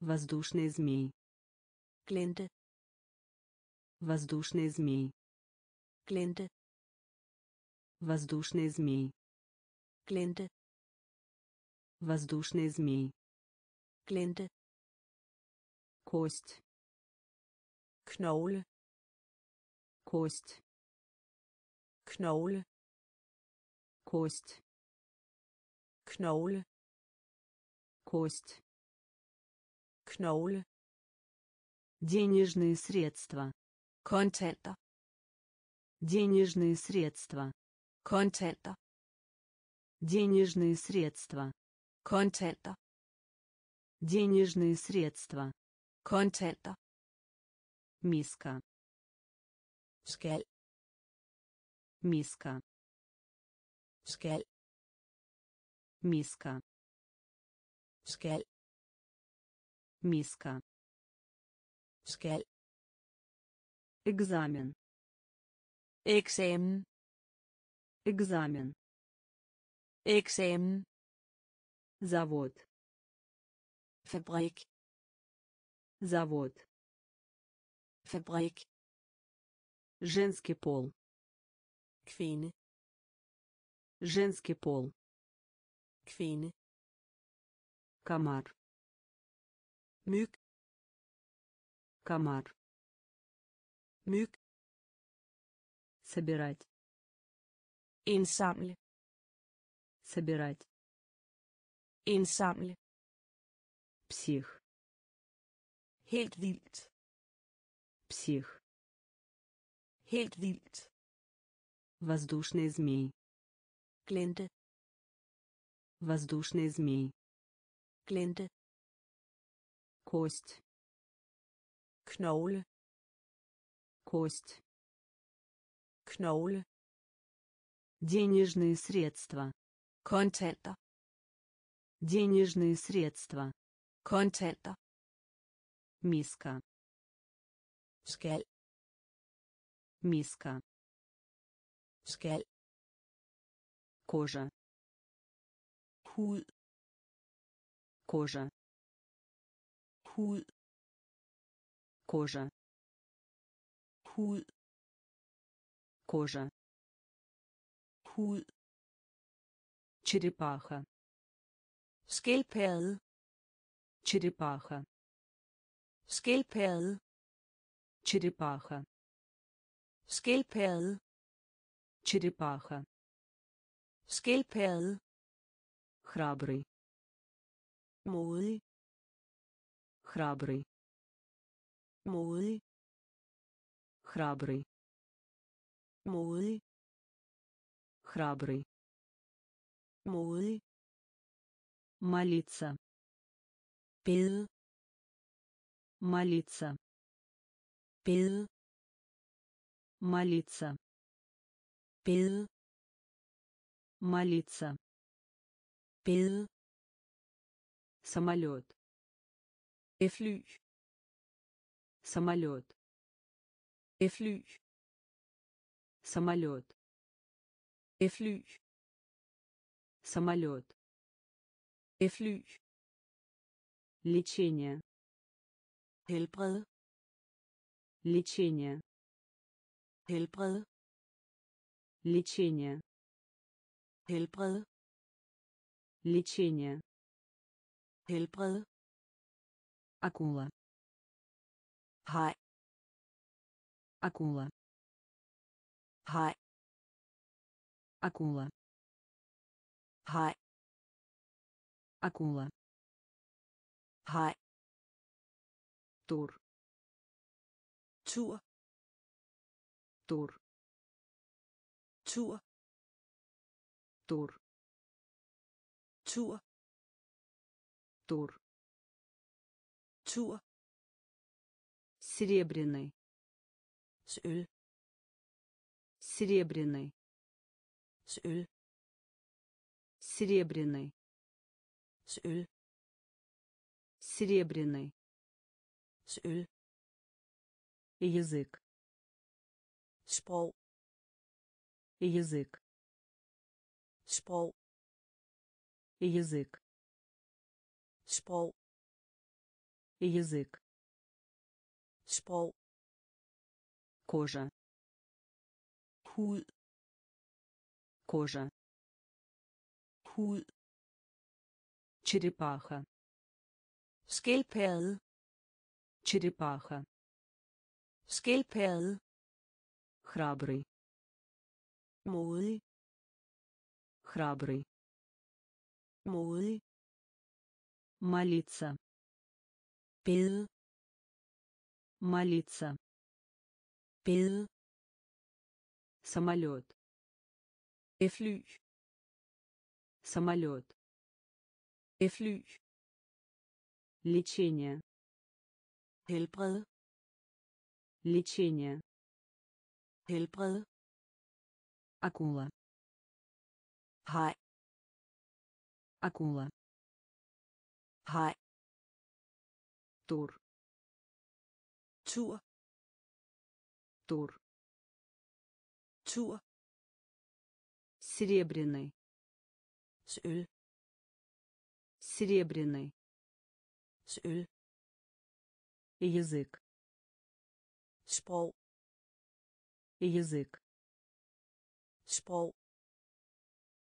Воздушный змей. glente Воздушный змей. glente Воздушный змей. glente Воздушный змей. glente Кость. knogle Кость. knogle Кость. Knogle Кость. knogle Денежные средства. kontanter Денежные средства. kontanter Денежные средства. kontanter Денежные средства. kontanter Миска. skal Миска. skal Миска. skal Миска. skal Экзамен. eksamen Экзамен. eksamen Завод. fabrik Завод. fabrik Женский пол. kvinde Женский пол. Kvinde Комар. myg Комар. myg Собирать. indsamle Собирать. indsamle Псих. helt vildt Псих. helt vildt Воздушный змей. glente Воздушный змей. glente Кость. knogle Кость. knogle Денежные средства. kontanter Денежные средства. kontanter Миска. skal Миска. skal кожа hud кожа hud кожа hud кожа hud черепаха skildpadde черепаха skildpadde черепаха skildpadde черепаха skildpadde храбрый. Modig. Храбрый. Modig. Храбрый. Modig. Храбрый. Modig. Молиться. Bede. Молиться. Bede. Молиться. Bede. Молиться bede самолет fly самолет fly самолет fly самолет fly лечение. Helbred. Лечение. Helbred. Лечение. Helbred лечение. Helbred. Акула. Hej. Акула. Hej. Акула. Hej. Акула. Hej. Тур. Tur. Тур. Tur. Тур tur. Тур tur. Серебряный. Sølv серебряный. Sølv серебряный. Sølv серебряный. Sølv язык. Sprog. Язык. Sprog язык. Sprog. Язык. Sprog. Кожа. Hud. Кожа. Hud. Черепаха. Skildpadde. Черепаха. Skildpadde. Храбрый. Modig. Храбрый modig молиться. Bede. Молиться. Bede. Самолет. Fly. Самолет. Fly. Лечение. Helbred. Лечение. Helbred. Акула. Hej акула. Hej. Тур tur. Тур tur. Серебряный. Sølv серебряный. Sølv язык. Sprog. Язык. Sprog